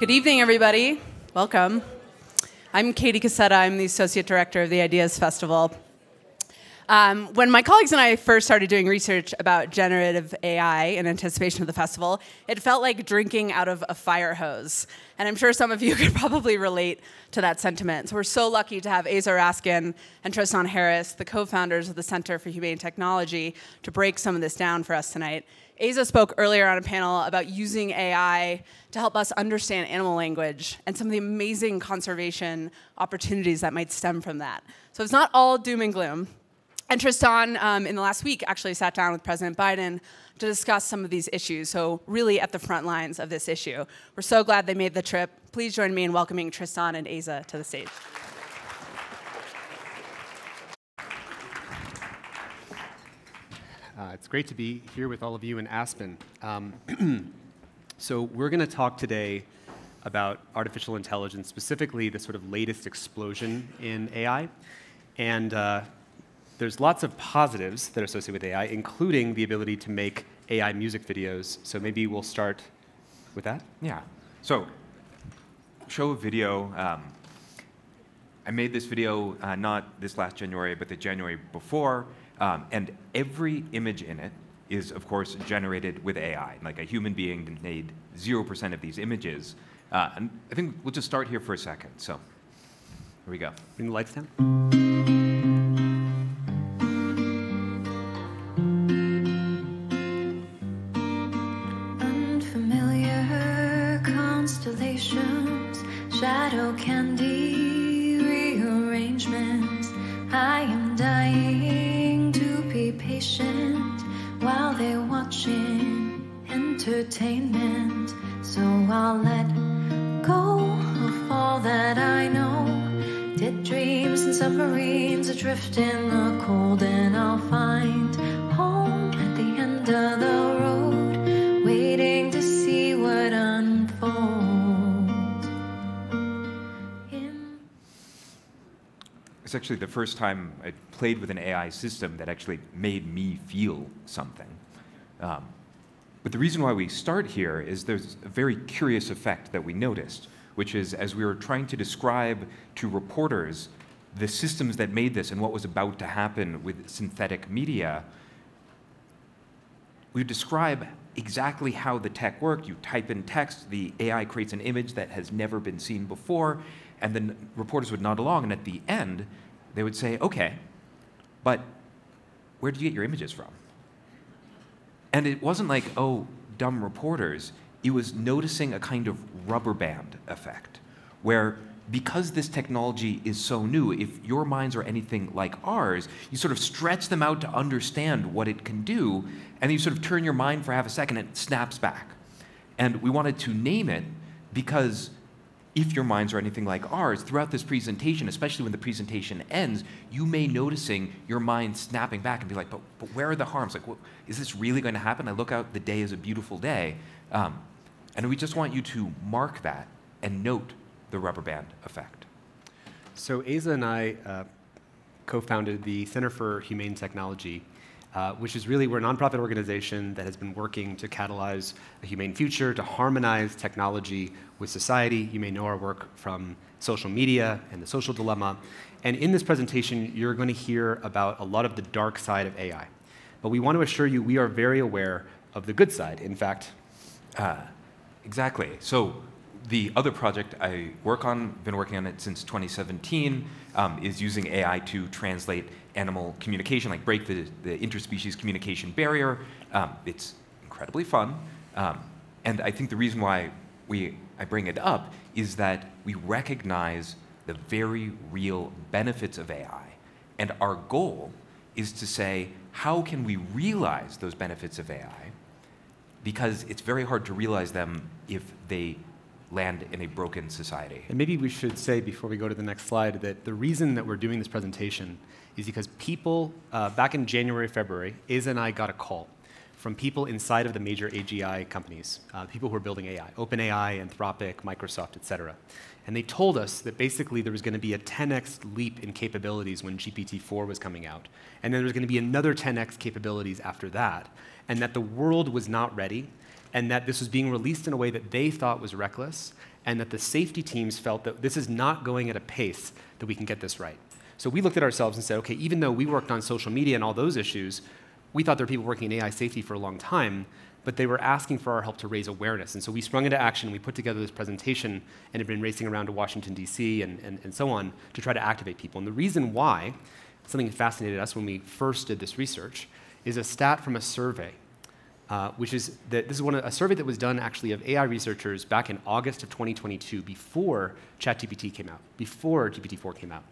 Good evening, everybody. Welcome. I'm Katie Cassetta. I'm the Associate Director of the Ideas Festival. Um, when my colleagues and I first started doing research about generative AI in anticipation of the festival, it felt like drinking out of a fire hose. And I'm sure some of you could probably relate to that sentiment. So we're so lucky to have Aza Raskin and Tristan Harris, the co-founders of the Center for Humane Technology, to break some of this down for us tonight. Aza spoke earlier on a panel about using AI to help us understand animal language and some of the amazing conservation opportunities that might stem from that. So it's not all doom and gloom. And Tristan, um, in the last week, actually sat down with President Biden to discuss some of these issues, so really at the front lines of this issue. We're so glad they made the trip. Please join me in welcoming Tristan and Aza to the stage. Uh, it's great to be here with all of you in Aspen. Um, so we're going to talk today about artificial intelligence, specifically the sort of latest explosion in AI. And uh, there's lots of positives that are associated with AI, including the ability to make AI music videos. So maybe we'll start with that. Yeah. So show a video. Um, I made this video uh, not this last January, but the January before. Um, and every image in it is, of course, generated with AI. Like a human being made 0% of these images. Uh, and I think we'll just start here for a second. So here we go. Bring the lights down. Watching entertainment. So I'll let go of all that I know. Dead dreams and submarines adrift in the cold, and I'll find home at the end of the road, waiting to see what unfolds. In It's actually the first time I played with an AI system that actually made me feel something. Um, but the reason why we start here is there's a very curious effect that we noticed, which is as we were trying to describe to reporters the systems that made this and what was about to happen with synthetic media, we would describe exactly how the tech worked. You type in text, the AI creates an image that has never been seen before, and then reporters would nod along, and at the end, they would say, okay, but where did you get your images from? And it wasn't like, oh, dumb reporters. It was noticing a kind of rubber band effect, where because this technology is so new, if your minds are anything like ours, you sort of stretch them out to understand what it can do, and then you sort of turn your mind for half a second and it snaps back. And we wanted to name it because if your minds are anything like ours, throughout this presentation, especially when the presentation ends, you may noticing your mind snapping back and be like, but, but where are the harms? Like, what, is this really going to happen? I look out, the day is a beautiful day. Um, and we just want you to mark that and note the rubber band effect. So Aza and I uh, co-founded the Center for Humane Technology, uh, which is really we're a nonprofit organization that has been working to catalyze a humane future, to harmonize technology with society. You may know our work from social media and the social dilemma. And in this presentation, you're going to hear about a lot of the dark side of AI. But we want to assure you we are very aware of the good side. In fact, Uh, exactly. So the other project I work on, been working on it since 2017, um, is using AI to translate animal communication, like break the, the interspecies communication barrier. Um, it's incredibly fun. Um, and I think the reason why we, I bring it up is that we recognize the very real benefits of AI. And our goal is to say, how can we realize those benefits of AI? Because it's very hard to realize them if they land in a broken society. And maybe we should say before we go to the next slide that the reason that we're doing this presentation is because people, uh, back in January, February, Iz and I got a call from people inside of the major AGI companies, uh, people who are building AI, OpenAI, Anthropic, Microsoft, et cetera. And they told us that basically there was going to be a 10x leap in capabilities when GPT-4 was coming out. And then there was going to be another 10x capabilities after that. And that the world was not ready and that this was being released in a way that they thought was reckless, and that the safety teams felt that this is not going at a pace that we can get this right. So we looked at ourselves and said, okay, even though we worked on social media and all those issues, we thought there were people working in AI safety for a long time, but they were asking for our help to raise awareness. And so we sprung into action. We put together this presentation and have been racing around to Washington, D.C., and, and, and so on to try to activate people. And the reason why, something that fascinated us when we first did this research, is a stat from a survey uh, which is that this is one of, a survey that was done actually of AI researchers back in August of 2022, before ChatGPT came out, before GPT-4 came out,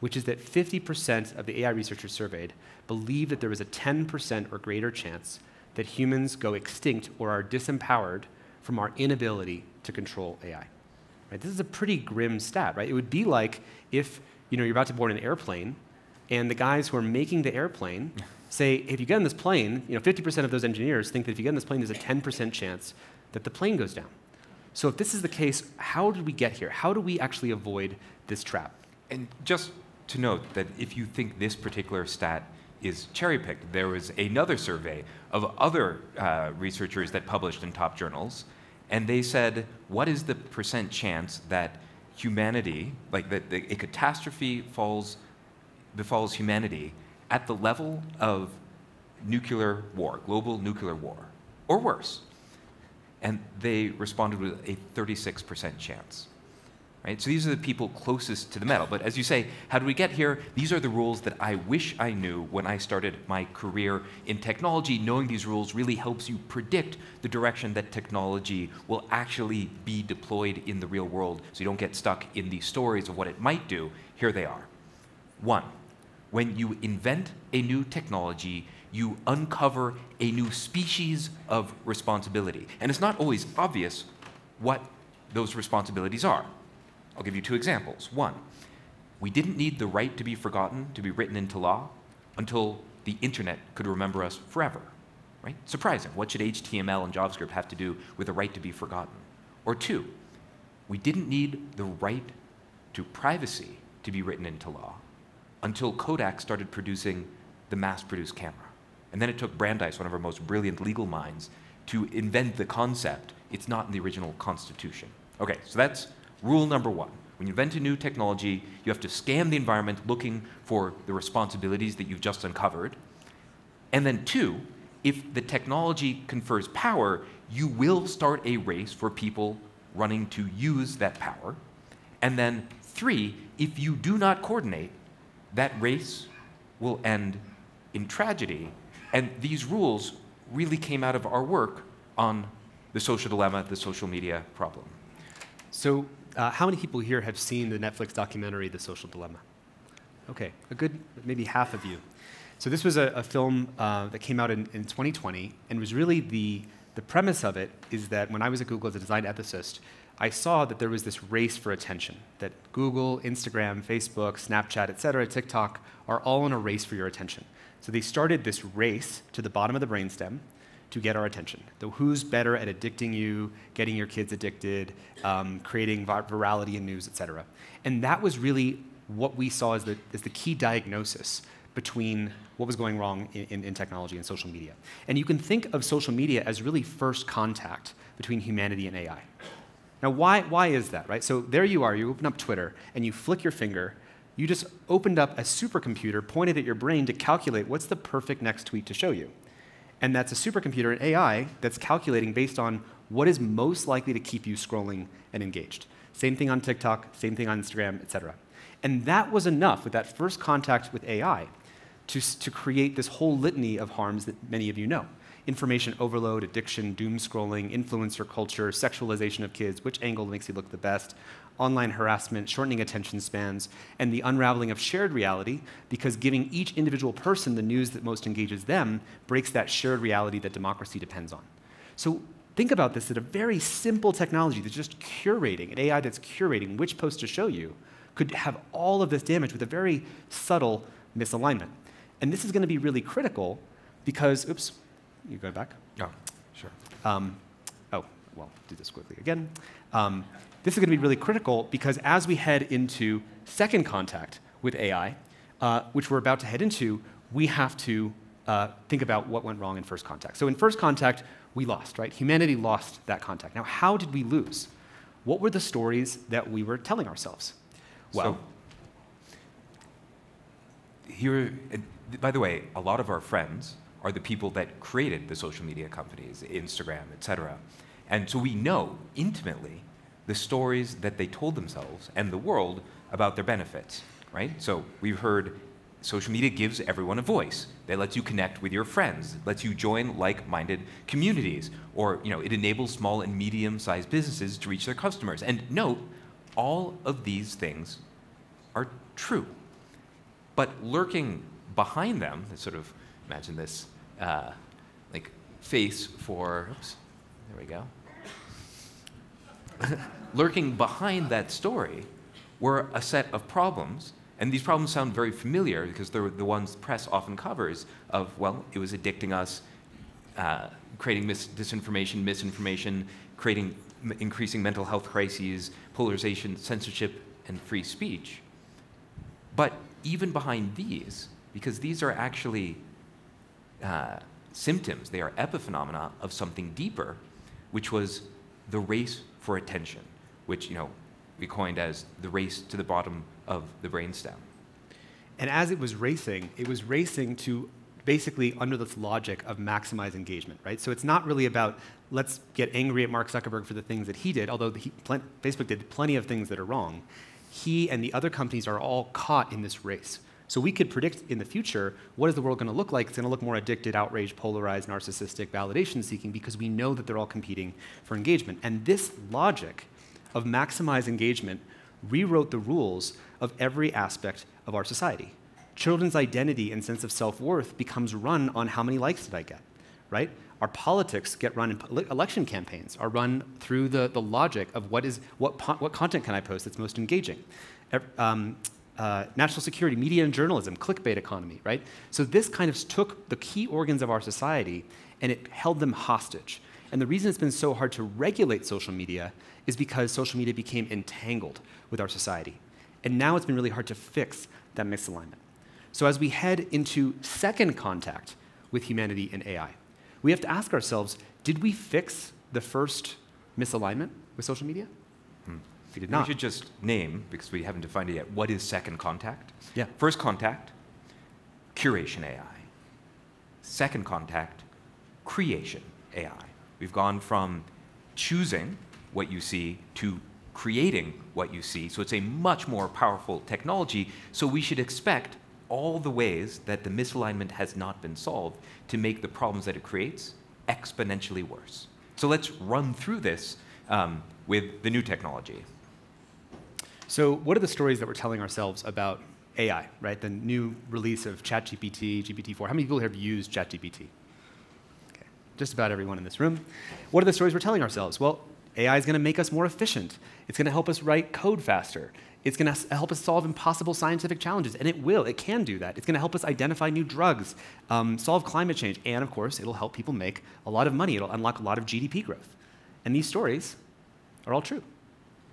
which is that 50% of the AI researchers surveyed believe that there was a 10% or greater chance that humans go extinct or are disempowered from our inability to control AI. Right? This is a pretty grim stat, right? It would be like if you know, you're about to board an airplane, and the guys who are making the airplane say, if you get in this plane, you know, 50% of those engineers think that if you get in this plane, there's a 10% chance that the plane goes down. So if this is the case, how did we get here? How do we actually avoid this trap? And just to note that if you think this particular stat is cherry picked, there was another survey of other uh, researchers that published in top journals, and they said, what is the percent chance that humanity, like that a catastrophe falls, befalls humanity at the level of nuclear war, global nuclear war, or worse. And they responded with a 36% chance. Right? So these are the people closest to the metal. But as you say, how did we get here? These are the rules that I wish I knew when I started my career in technology. Knowing these rules really helps you predict the direction that technology will actually be deployed in the real world so you don't get stuck in these stories of what it might do. Here they are. One, when you invent a new technology, you uncover a new species of responsibility. And it's not always obvious what those responsibilities are. I'll give you two examples. One, we didn't need the right to be forgotten to be written into law until the internet could remember us forever. Right? Surprising. What should HTML and JavaScript have to do with the right to be forgotten? Or two, we didn't need the right to privacy to be written into law until Kodak started producing the mass-produced camera. And then it took Brandeis, one of our most brilliant legal minds, to invent the concept. It's not in the original Constitution. Okay, so that's rule number one. When you invent a new technology, you have to scan the environment looking for the responsibilities that you've just uncovered. And then two, if the technology confers power, you will start a race for people running to use that power. And then three, if you do not coordinate, that race will end in tragedy. And these rules really came out of our work on the social dilemma, the social media problem. So, uh, how many people here have seen the Netflix documentary, The Social Dilemma? Okay, a good, maybe half of you. So, this was a, a film uh, that came out in, in 2020 and was really the, the premise of it is that when I was at Google as a design ethicist, I saw that there was this race for attention, that Google, Instagram, Facebook, Snapchat, et cetera, TikTok are all in a race for your attention. So they started this race to the bottom of the brainstem to get our attention. The who's better at addicting you, getting your kids addicted, um, creating virality in news, et cetera. And that was really what we saw as the, as the key diagnosis between what was going wrong in, in, in, technology and social media. And you can think of social media as really first contact between humanity and AI. Now, why, why is that, right? So there you are, you open up Twitter, and you flick your finger. You just opened up a supercomputer pointed at your brain to calculate what's the perfect next tweet to show you. And that's a supercomputer, an AI, that's calculating based on what is most likely to keep you scrolling and engaged. Same thing on TikTok, same thing on Instagram, et cetera. And that was enough with that first contact with AI to, to create this whole litany of harms that many of you know information overload, addiction, doom scrolling, influencer culture, sexualization of kids, which angle makes you look the best, online harassment, shortening attention spans, and the unraveling of shared reality, because giving each individual person the news that most engages them breaks that shared reality that democracy depends on. So think about this that a very simple technology that's just curating, an AI that's curating which post to show you, could have all of this damage with a very subtle misalignment. And this is going to be really critical because, oops, you go back? Yeah, sure. Um, oh, well, do this quickly again. Um, this is going to be really critical because as we head into second contact with AI, uh, which we're about to head into, we have to uh, think about what went wrong in first contact. So in first contact, we lost, right? Humanity lost that contact. Now, how did we lose? What were the stories that we were telling ourselves? Well, So, here, by the way, a lot of our friends are the people that created the social media companies, Instagram, et cetera. And so we know intimately the stories that they told themselves and the world about their benefits, right? So we've heard social media gives everyone a voice. That lets you connect with your friends, lets you join like-minded communities, or you know, it enables small and medium-sized businesses to reach their customers. And note, all of these things are true. But lurking behind them, sort of imagine this uh, like face for, oops, there we go. lurking behind that story were a set of problems. And these problems sound very familiar because they're the ones press often covers of, well, it was addicting us, uh, creating mis- disinformation, misinformation, creating m- increasing mental health crises, polarization, censorship, and free speech. But even behind these, because these are actually uh, symptoms, they are epiphenomena of something deeper, which was the race for attention, which you know we coined as the race to the bottom of the brainstem. And as it was racing, it was racing to basically under this logic of maximize engagement, right? So it's not really about let's get angry at Mark Zuckerberg for the things that he did, although he, Facebook did plenty of things that are wrong. He and the other companies are all caught in this race. So we could predict in the future what is the world going to look like. It's going to look more addicted, outraged, polarized, narcissistic, validation seeking because we know that they're all competing for engagement. And this logic of maximize engagement rewrote the rules of every aspect of our society. Children's identity and sense of self worth becomes run on how many likes did I get, right? Our politics get run in election campaigns are run through the, the logic of what is what, what content can I post that's most engaging. Um, uh, national security, media and journalism, clickbait economy, right? So this kind of took the key organs of our society and it held them hostage. And the reason it's been so hard to regulate social media is because social media became entangled with our society. And now it's been really hard to fix that misalignment. So as we head into second contact with humanity and AI, we have to ask ourselves, did we fix the first misalignment with social media? Hmm. We did not. We should just name, because we haven't defined it yet, what is second contact? Yeah. First contact, curation AI. Second contact, creation AI. We've gone from choosing what you see to creating what you see. So it's a much more powerful technology. So we should expect all the ways that the misalignment has not been solved to make the problems that it creates exponentially worse. So let's run through this um, with the new technology. So, what are the stories that we're telling ourselves about AI, right? The new release of ChatGPT, GPT-4. How many people here have used ChatGPT? Okay, just about everyone in this room. What are the stories we're telling ourselves? Well, AI is going to make us more efficient. It's going to help us write code faster. It's going to help us solve impossible scientific challenges, and it will. It can do that. It's going to help us identify new drugs, um, solve climate change, and of course, it'll help people make a lot of money. It'll unlock a lot of GDP growth. And these stories are all true.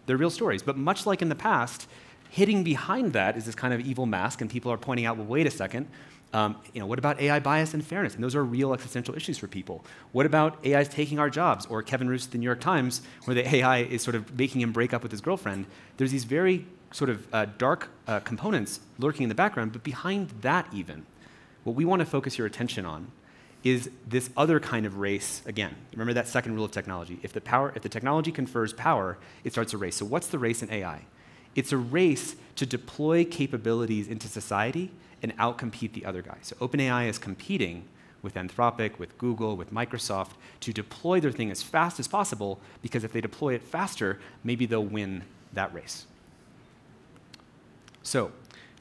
They're real stories. But much like in the past, hitting behind that is this kind of evil mask, and people are pointing out, well, wait a second. Um, you know, what about AI bias and fairness? And those are real existential issues for people. What about AI taking our jobs? Or Kevin Roose at the New York Times, where the AI is sort of making him break up with his girlfriend. There's these very sort of uh, dark uh, components lurking in the background, but behind that, even, what we want to focus your attention on is this other kind of race again. Remember that second rule of technology. If the, power, if the technology confers power, it starts a race. So, what's the race in AI? It's a race to deploy capabilities into society and outcompete the other guy. So OpenAI is competing with Anthropic, with Google, with Microsoft to deploy their thing as fast as possible because if they deploy it faster, maybe they'll win that race. So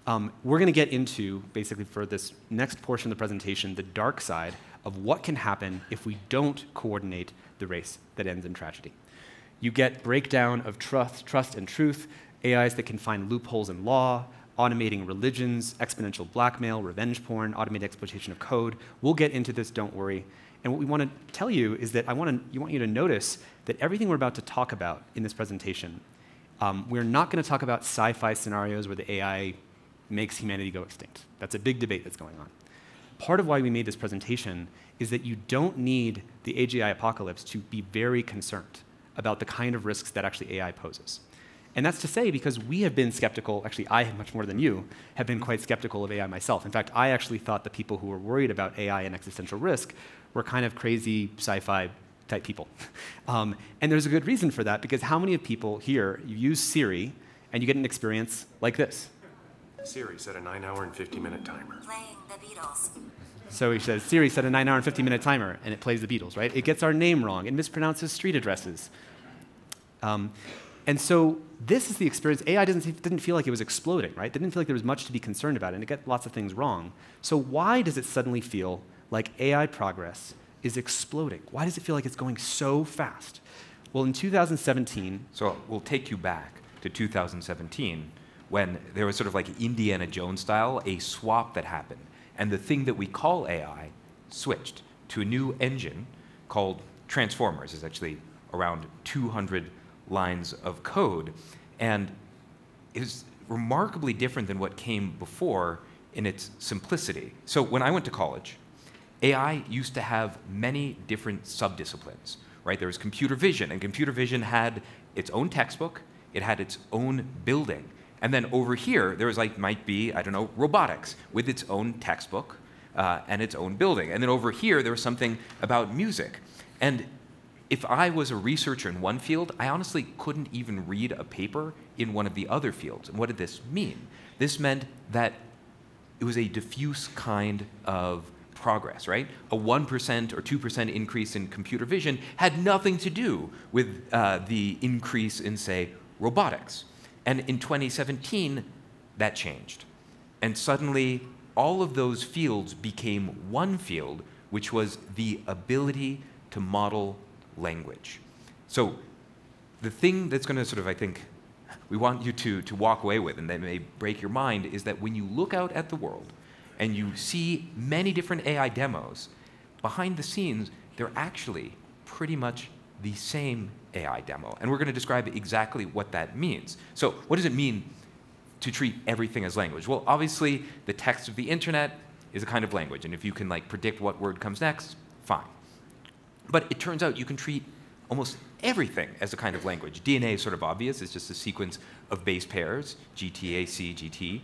um, we're going to get into, basically for this next portion of the presentation, the dark side of what can happen if we don't coordinate the race that ends in tragedy. You get breakdown of trust, trust and truth, AIs that can find loopholes in law, automating religions, exponential blackmail, revenge porn, automated exploitation of code. We'll get into this, don't worry. And what we want to tell you is that I want, to, you want you to notice that everything we're about to talk about in this presentation, um, we're not going to talk about sci fi scenarios where the AI makes humanity go extinct. That's a big debate that's going on. Part of why we made this presentation is that you don't need the AGI apocalypse to be very concerned about the kind of risks that actually AI poses. And that's to say because we have been skeptical, actually I have much more than you, have been quite skeptical of AI myself. In fact, I actually thought the people who were worried about AI and existential risk were kind of crazy sci-fi type people. Um, and there's a good reason for that because how many of people here, use Siri and you get an experience like this? Siri set a 9 hour and 50 minute timer. Playing the Beatles. So he says, Siri set a 9 hour and 50 minute timer, and it plays the Beatles, right? It gets our name wrong, it mispronounces street addresses. Um, and so this is the experience. AI didn't, didn't feel like it was exploding, right? They didn't feel like there was much to be concerned about, and it got lots of things wrong. So why does it suddenly feel like AI progress is exploding? Why does it feel like it's going so fast? Well, in 2017, So we'll take you back to 2017 when there was sort of like Indiana Jones style, a swap that happened. And the thing that we call AI switched to a new engine called Transformers. It's actually around 200 lines of code. And it was remarkably different than what came before in its simplicity. So when I went to college, AI used to have many different subdisciplines, right? There was computer vision, and computer vision had its own textbook, it had its own building. And then over here, there was like, might be, I don't know, robotics with its own textbook uh, and its own building. And then over here, there was something about music. And if I was a researcher in one field, I honestly couldn't even read a paper in one of the other fields. And what did this mean? This meant that it was a diffuse kind of progress, right? A 1% or 2% increase in computer vision had nothing to do with uh, the increase in, say, robotics. And in 2017, that changed. And suddenly, all of those fields became one field, which was the ability to model language. So the thing that's going to sort of, I think, we want you to, to walk away with, and that may break your mind, is that when you look out at the world and you see many different AI demos, behind the scenes, they're actually pretty much the same AI demo. And we're going to describe exactly what that means. So, what does it mean to treat everything as language? Well, obviously, the text of the internet is a kind of language, and if you can like predict what word comes next, fine. But it turns out you can treat almost everything as a kind of language. DNA is sort of obvious, it's just a sequence of base pairs, GTAC, GT.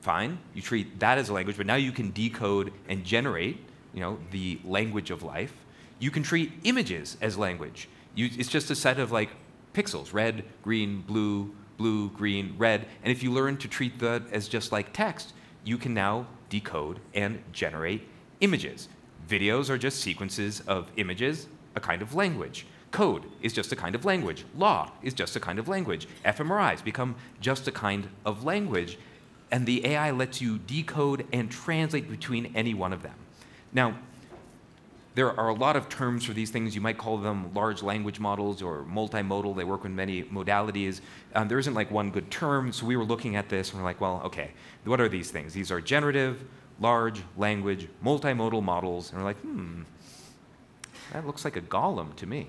Fine, you treat that as a language, but now you can decode and generate, you know, the language of life. You can treat images as language. You, it's just a set of like pixels, red, green, blue, blue, green, red. And if you learn to treat that as just like text, you can now decode and generate images. Videos are just sequences of images, a kind of language. Code is just a kind of language. Law is just a kind of language. fMRIs become just a kind of language. And the AI lets you decode and translate between any one of them. Now, there are a lot of terms for these things. You might call them large language models or multimodal. They work with many modalities. Um, there isn't like one good term. So we were looking at this and we're like, well, okay, what are these things? These are generative, large language, multimodal models. And we're like, hmm, that looks like a golem to me.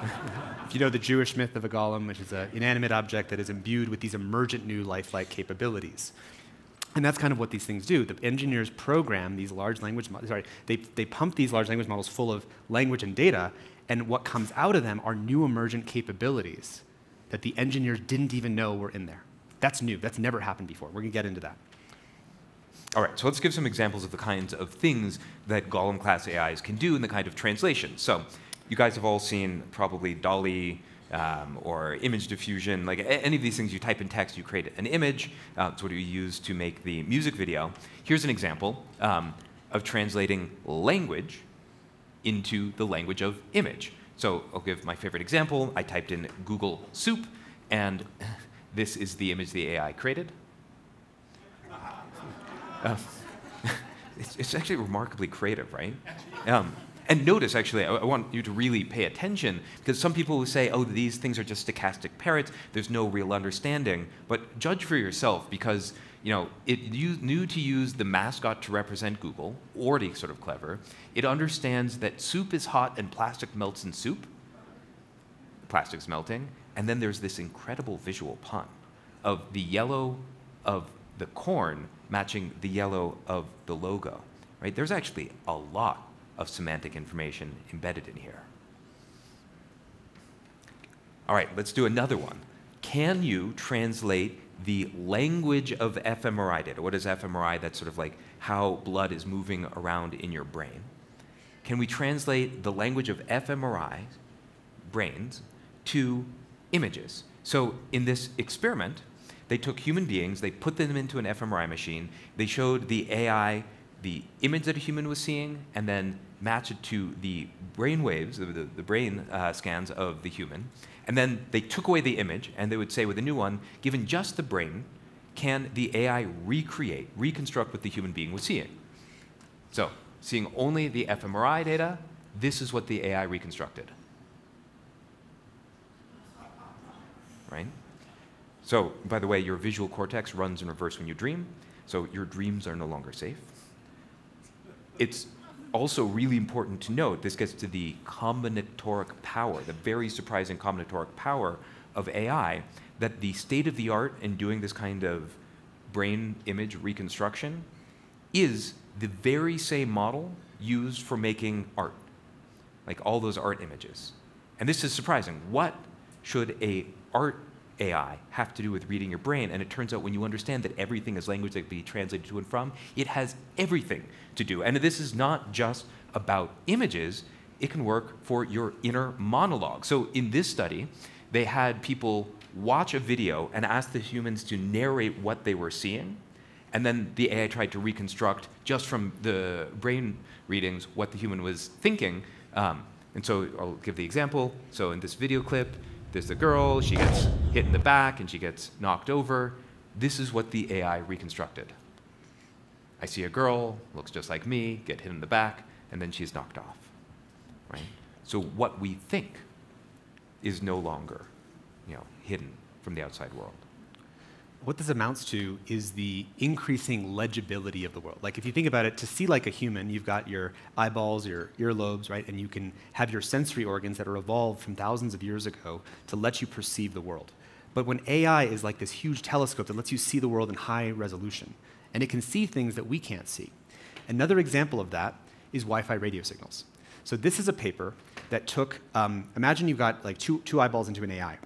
if you know the Jewish myth of a golem, which is an inanimate object that is imbued with these emergent new lifelike capabilities. And that's kind of what these things do. The engineers program these large language models, sorry, they, they pump these large language models full of language and data, and what comes out of them are new emergent capabilities that the engineers didn't even know were in there. That's new. That's never happened before. We're going to get into that. All right, so let's give some examples of the kinds of things that Golem class AIs can do in the kind of translation. So you guys have all seen probably DALL-E, um, or image diffusion, like any of these things you type in text, you create an image. Uh, it's what you use to make the music video. Here's an example um, of translating language into the language of image. So I'll give my favorite example. I typed in Google soup, and this is the image the AI created. Uh, it's, it's, actually remarkably creative, right? Um, and notice, actually, I, I, want you to really pay attention because some people will say, oh, these things are just stochastic parrots, there's no real understanding. But judge for yourself because you know, it knew to use the mascot to represent Google, already sort of clever. It understands that soup is hot and plastic melts in soup. Plastic's melting. And then there's this incredible visual pun of the yellow of the corn matching the yellow of the logo. right? There's actually a lot of semantic information embedded in here. All right, let's do another one. Can you translate the language of fMRI data? What is fMRI? That's sort of like how blood is moving around in your brain. Can we translate the language of fMRI brains to images? So in this experiment, they took human beings, they put them into an fMRI machine, they showed the AI the image that a human was seeing, and then match it to the brain waves, the, the, brain uh, scans of the human. And then they took away the image, and they would say with a new one, given just the brain, can the AI recreate, reconstruct what the human being was seeing? So, seeing only the fMRI data, this is what the AI reconstructed. Right? So, by the way, your visual cortex runs in reverse when you dream, so your dreams are no longer safe. It's also really important to note this gets to the combinatoric power, the very surprising combinatoric power of AI, that the state of the art in doing this kind of brain image reconstruction is the very same model used for making art, like all those art images. And this is surprising. What should a art AI have to do with reading your brain? And it turns out when you understand that everything is language that can be translated to and from, it has everything to do. And this is not just about images, it can work for your inner monologue. So in this study, they had people watch a video and ask the humans to narrate what they were seeing. And then the AI tried to reconstruct just from the brain readings what the human was thinking. Um, and so I'll give the example. So in this video clip, there's the girl, she gets hit in the back and she gets knocked over. This is what the AI reconstructed. I see a girl, looks just like me, get hit in the back, and then she's knocked off. Right? So what we think is no longer, you know, hidden from the outside world. What this amounts to is the increasing legibility of the world. Like if you think about it, to see like a human, you've got your eyeballs, your earlobes, right? And you can have your sensory organs that are evolved from thousands of years ago to let you perceive the world. But when AI is like this huge telescope that lets you see the world in high resolution, and it can see things that we can't see. Another example of that is Wi-Fi radio signals. So this is a paper that took, um, imagine you've got like two, two eyeballs into an AI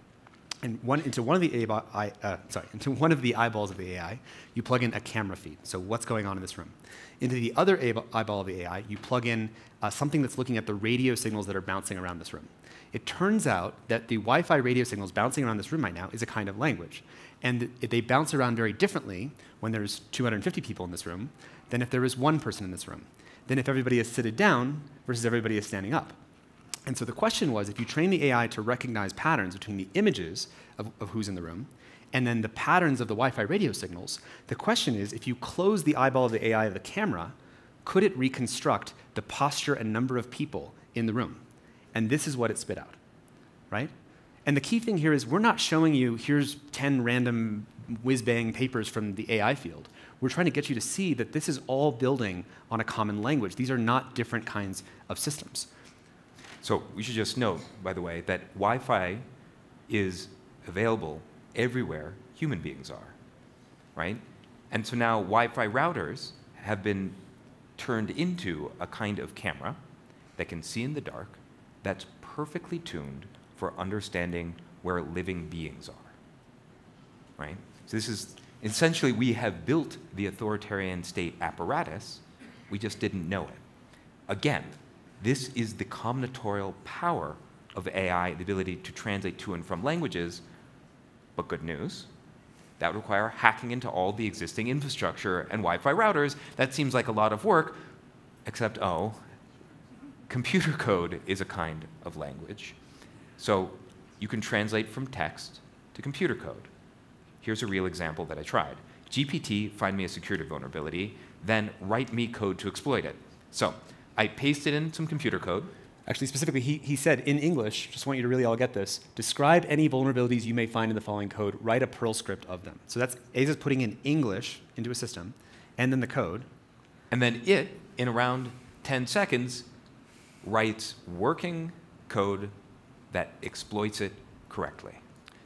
and one, into one of the eye, uh, sorry, into one of the eyeballs of the AI, you plug in a camera feed. So what's going on in this room? Into the other eyeball of the AI, you plug in uh, something that's looking at the radio signals that are bouncing around this room. It turns out that the Wi-Fi radio signals bouncing around this room right now is a kind of language, and they bounce around very differently when there's 250 people in this room than if there is one person in this room. Than if everybody is seated down versus everybody is standing up. And so the question was if you train the AI to recognize patterns between the images of, of who's in the room and then the patterns of the Wi Fi radio signals, the question is if you close the eyeball of the AI of the camera, could it reconstruct the posture and number of people in the room? And this is what it spit out, right? And the key thing here is we're not showing you here's 10 random whiz bang papers from the AI field. We're trying to get you to see that this is all building on a common language. These are not different kinds of systems. So we should just note, by the way, that Wi-Fi is available everywhere human beings are, right? And so now Wi-Fi routers have been turned into a kind of camera that can see in the dark that's perfectly tuned for understanding where living beings are, right? So this is, essentially, we have built the authoritarian state apparatus, we just didn't know it. Again, this is the combinatorial power of AI, the ability to translate to and from languages. But good news, that would require hacking into all the existing infrastructure and Wi-Fi routers. That seems like a lot of work, except, oh, computer code is a kind of language. So you can translate from text to computer code. Here's a real example that I tried. GPT, find me a security vulnerability, then write me code to exploit it. So I pasted in some computer code. Actually, specifically, he, he said in English, just want you to really all get this, describe any vulnerabilities you may find in the following code, write a Perl script of them. So that's Aza's putting in English into a system, and then the code. And then it, in around 10 seconds, writes working code that exploits it correctly.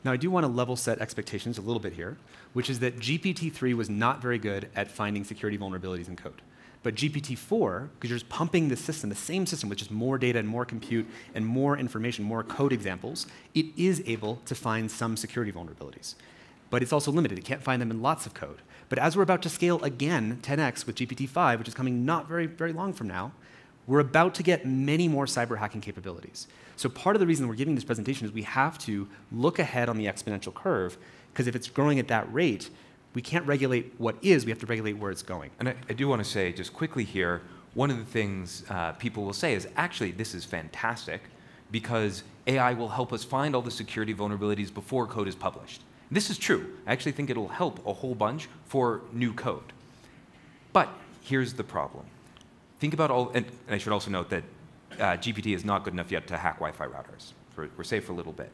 Now, I do want to level set expectations a little bit here, which is that GPT-3 was not very good at finding security vulnerabilities in code. But GPT-4, because you're just pumping the system, the same system with just more data and more compute and more information, more code examples, it is able to find some security vulnerabilities. But it's also limited. It can't find them in lots of code. But as we're about to scale again 10x with GPT-5, which is coming not very, very long from now, we're about to get many more cyber hacking capabilities. So part of the reason we're giving this presentation is we have to look ahead on the exponential curve, because if it's growing at that rate, we can't regulate what is, we have to regulate where it's going. And I, I do want to say, just quickly here, one of the things uh, people will say is actually, this is fantastic because AI will help us find all the security vulnerabilities before code is published. This is true. I actually think it'll help a whole bunch for new code. But here's the problem. Think about all, and, and I should also note that uh, GPT is not good enough yet to hack Wi-Fi routers. For, we're safe for a little bit.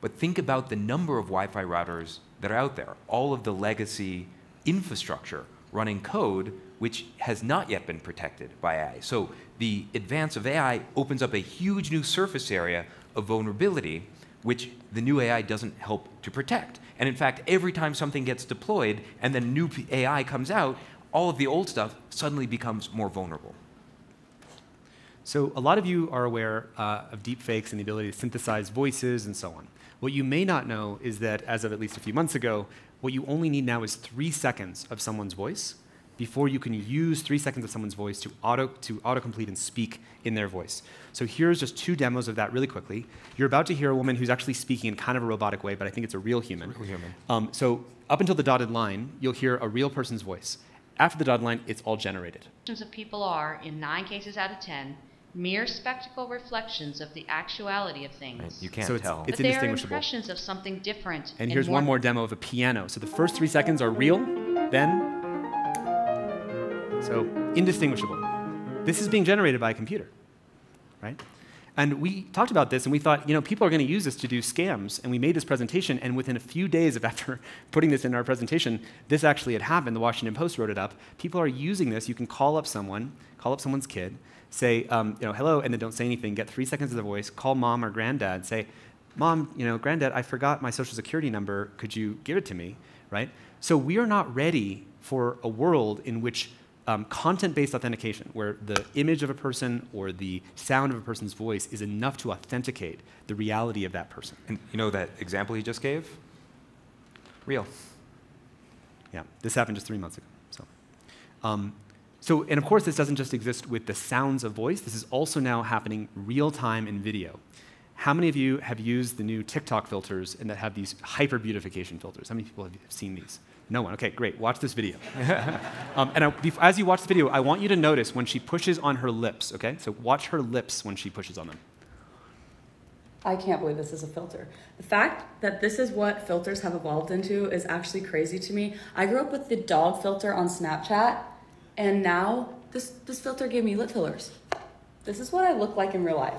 But think about the number of Wi-Fi routers that are out there, all of the legacy infrastructure running code which has not yet been protected by AI. So the advance of AI opens up a huge new surface area of vulnerability which the new AI doesn't help to protect. And in fact, every time something gets deployed and then new AI comes out, all of the old stuff suddenly becomes more vulnerable. So a lot of you are aware uh, of deepfakes and the ability to synthesize voices and so on. What you may not know is that as of at least a few months ago, what you only need now is three seconds of someone's voice before you can use three seconds of someone's voice to auto to autocomplete and speak in their voice. So here's just two demos of that really quickly. You're about to hear a woman who's actually speaking in kind of a robotic way, but I think it's a real human. Real human. Um, so up until the dotted line, you'll hear a real person's voice. After the dotted line, it's all generated. of people are, in nine cases out of ten, mere spectacle reflections of the actuality of things. Right? You can't So it's- tell. it's but they are indistinguishable. impressions of something different. And here's one more demo of a piano. So the first three seconds are real, then. So indistinguishable. This is being generated by a computer, right? And we talked about this and we thought, you know, people are going to use this to do scams. And we made this presentation, and within a few days of after putting this in our presentation, this actually had happened. The Washington Post wrote it up. People are using this. You can call up someone, call up someone's kid, say, um, you know, hello, and then don't say anything. Get three seconds of the voice, call mom or granddad, say, mom, you know, granddad, I forgot my social security number. Could you give it to me, right? So we are not ready for a world in which um, content-based authentication, where the image of a person or the sound of a person's voice is enough to authenticate the reality of that person. And you know that example he just gave? Real. Yeah, this happened just three months ago. So, um, so, and of course, this doesn't just exist with the sounds of voice. This is also now happening real time in video. How many of you have used the new TikTok filters and that have these hyper beautification filters? How many people have seen these? No one. Okay, great. Watch this video. um, and I, as you watch the video, I want you to notice when she pushes on her lips. Okay, so watch her lips when she pushes on them. I can't believe this is a filter. The fact that this is what filters have evolved into is actually crazy to me. I grew up with the dog filter on Snapchat, and now this, this filter gave me lip fillers. This is what I look like in real life.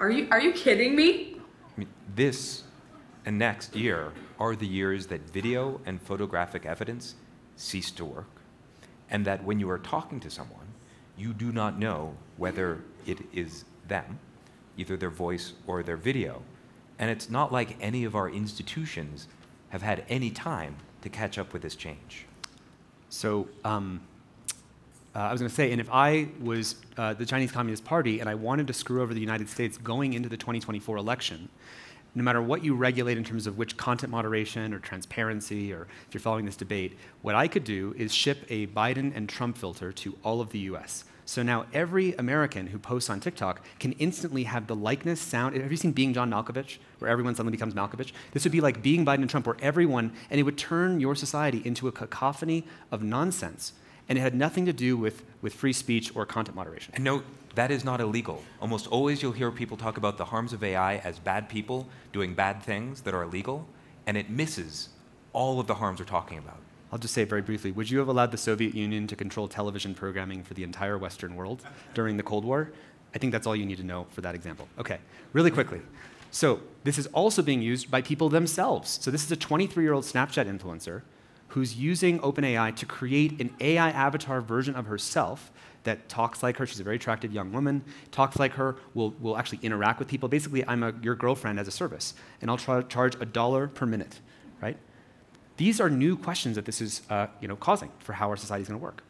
Are you are you kidding me? I mean, this and next year are the years that video and photographic evidence cease to work, and that when you are talking to someone, you do not know whether it is them, either their voice or their video. And it's not like any of our institutions have had any time to catch up with this change. So um, uh, I was going to say, and if I was uh, the Chinese Communist Party and I wanted to screw over the United States going into the 2024 election, no matter what you regulate in terms of which content moderation or transparency, or if you're following this debate, what I could do is ship a Biden and Trump filter to all of the US. So now every American who posts on TikTok can instantly have the likeness, sound. Have you seen Being John Malkovich, where everyone suddenly becomes Malkovich? This would be like Being Biden and Trump, where everyone, and it would turn your society into a cacophony of nonsense. And it had nothing to do with, with free speech or content moderation. And note, that is not illegal. Almost always you'll hear people talk about the harms of AI as bad people doing bad things that are illegal, and it misses all of the harms we're talking about. I'll just say very briefly Would you have allowed the Soviet Union to control television programming for the entire Western world during the Cold War? I think that's all you need to know for that example. Okay, really quickly. So, this is also being used by people themselves. So, this is a 23 year old Snapchat influencer who's using OpenAI to create an AI avatar version of herself that talks like her. She's a very attractive young woman, talks like her, will, will actually interact with people. Basically, I'm a, your girlfriend as a service, and I'll charge a dollar per minute, right? These are new questions that this is uh, you know, causing for how our society is going to work.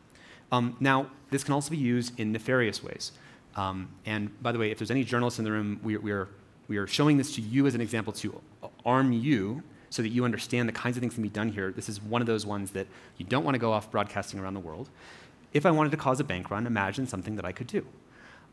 Um, now, this can also be used in nefarious ways. Um, and by the way, if there's any journalists in the room, we, we, are, we are showing this to you as an example to arm you so that you understand the kinds of things that can be done here. This is one of those ones that you don't want to go off broadcasting around the world. If I wanted to cause a bank run, imagine something that I could do.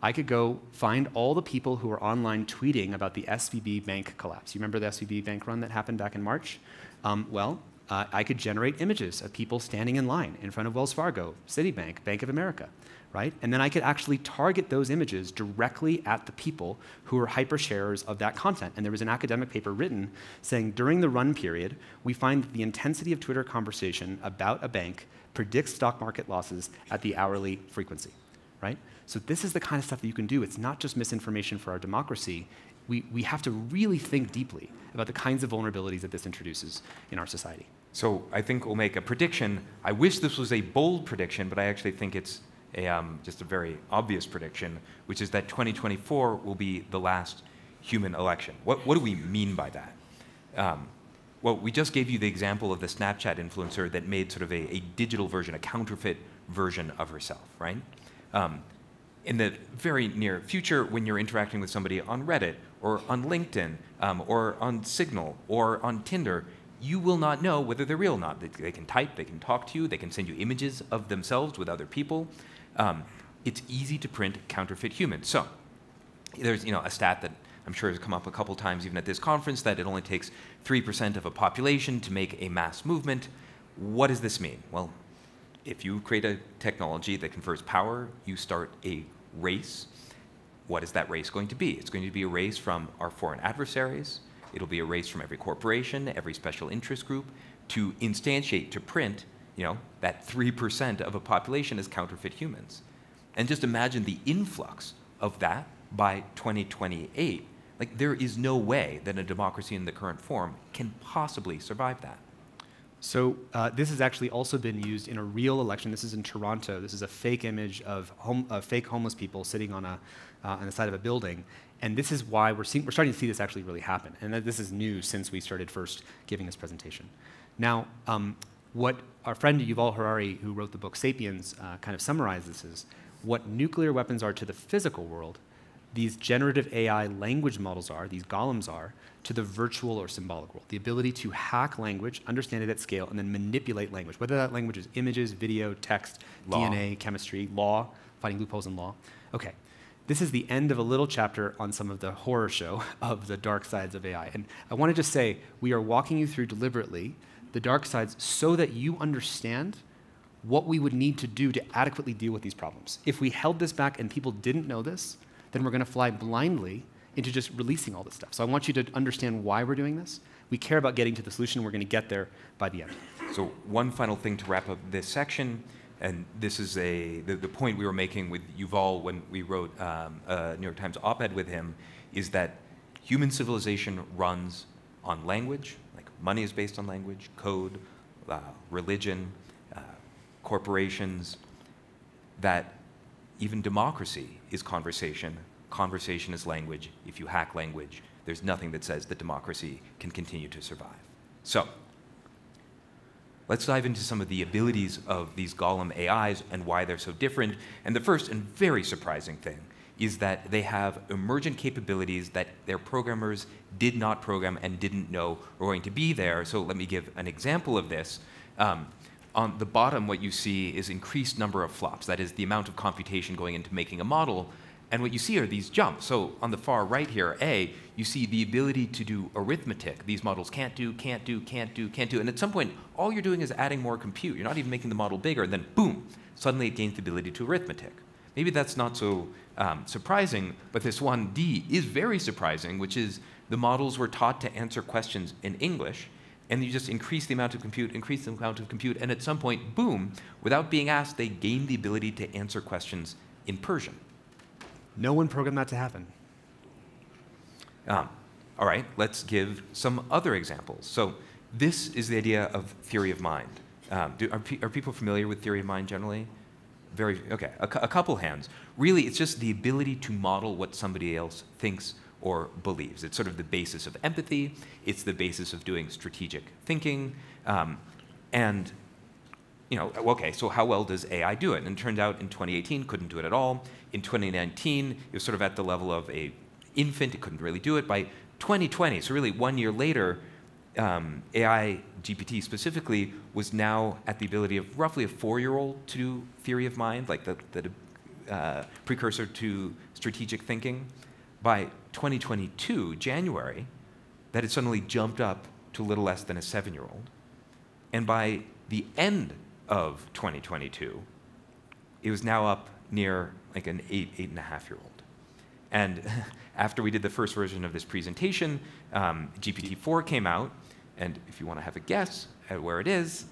I could go find all the people who are online tweeting about the SVB bank collapse. You remember the SVB bank run that happened back in March? Um, well, uh, I could generate images of people standing in line in front of Wells Fargo, Citibank, Bank of America, right? And then I could actually target those images directly at the people who are hypersharers of that content. And there was an academic paper written saying during the run period, we find that the intensity of Twitter conversation about a bank predicts stock market losses at the hourly frequency, right? So this is the kind of stuff that you can do. It's not just misinformation for our democracy. We, we have to really think deeply about the kinds of vulnerabilities that this introduces in our society. So I think we'll make a prediction. I wish this was a bold prediction, but I actually think it's a, um, just a very obvious prediction, which is that 2024 will be the last human election. What, what do we mean by that? Um, well, we just gave you the example of the Snapchat influencer that made sort of a, a digital version, a counterfeit version of herself, right? Um, in the very near future, when you're interacting with somebody on Reddit or on LinkedIn um, or on Signal or on Tinder, you will not know whether they're real or not. They, can type, they can talk to you, they can send you images of themselves with other people. Um, it's easy to print counterfeit humans. So there's you know a stat that I'm sure has come up a couple times even at this conference that it only takes 3% of a population to make a mass movement. What does this mean? Well, if you create a technology that confers power, you start a race. What is that race going to be? It's going to be a race from our foreign adversaries. It'll be a race from every corporation, every special interest group to instantiate, to print, you know, that 3% of a population as counterfeit humans. And just imagine the influx of that by 2028. Like, there is no way that a democracy in the current form can possibly survive that. So uh, this has actually also been used in a real election. This is in Toronto. This is a fake image of home, fake homeless people sitting on, a, uh, on the side of a building. And this is why we're, seeing, we're starting to see this actually really happen. And this is new since we started first giving this presentation. Now, um, what our friend Yuval Harari, who wrote the book Sapiens, uh, kind of summarizes is what nuclear weapons are to the physical world, these generative AI language models are, these golems are, to the virtual or symbolic world. The ability to hack language, understand it at scale, and then manipulate language, whether that language is images, video, text, law. DNA, chemistry, law, finding loopholes in law. Okay, this is the end of a little chapter on some of the horror show of the dark sides of AI. And I want to just say, we are walking you through deliberately the dark sides so that you understand what we would need to do to adequately deal with these problems. If we held this back and people didn't know this, then we're going to fly blindly into just releasing all this stuff. So I want you to understand why we're doing this. We care about getting to the solution. We're going to get there by the end. So one final thing to wrap up this section, and this is a the, the point we were making with Yuval when we wrote um, a New York Times op-ed with him, is that human civilization runs on language. Like money is based on language, code, uh, religion, uh, corporations. That even democracy is conversation. Conversation is language. If you hack language, there's nothing that says that democracy can continue to survive. So, let's dive into some of the abilities of these Golem AIs and why they're so different. And the first and very surprising thing is that they have emergent capabilities that their programmers did not program and didn't know were going to be there. So let me give an example of this. Um, on the bottom, what you see is increased number of flops. That is the amount of computation going into making a model. And what you see are these jumps. So on the far right here, A, you see the ability to do arithmetic. These models can't do, can't do, can't do, can't do. And at some point, all you're doing is adding more compute. You're not even making the model bigger. And then boom, suddenly it gains the ability to arithmetic. Maybe that's not so um, surprising, but this one D is very surprising, which is the models were taught to answer questions in English and you just increase the amount of compute, increase the amount of compute, and at some point, boom, without being asked, they gain the ability to answer questions in Persian. No one programmed that to happen. Um, all right, let's give some other examples. So this is the idea of theory of mind. Um, do, are, pe are, people familiar with theory of mind generally? Very, okay, a, a couple hands. Really, it's just the ability to model what somebody else thinks or believes. It's sort of the basis of empathy, it's the basis of doing strategic thinking. Um, and you know, okay, so how well does AI do it? And it turned out in 2018 couldn't do it at all. In 2019, it was sort of at the level of a infant, it couldn't really do it. By 2020, so really one year later, um, AI GPT specifically was now at the ability of roughly a four-year-old to do theory of mind, like the, the uh, precursor to strategic thinking. By 2022, January, that had suddenly jumped up to a little less than a seven-year-old. And by the end of 2022, it was now up near like an eight, eight and a half year old. And after we did the first version of this presentation, um, GPT-4 came out, and if you want to have a guess at where it is,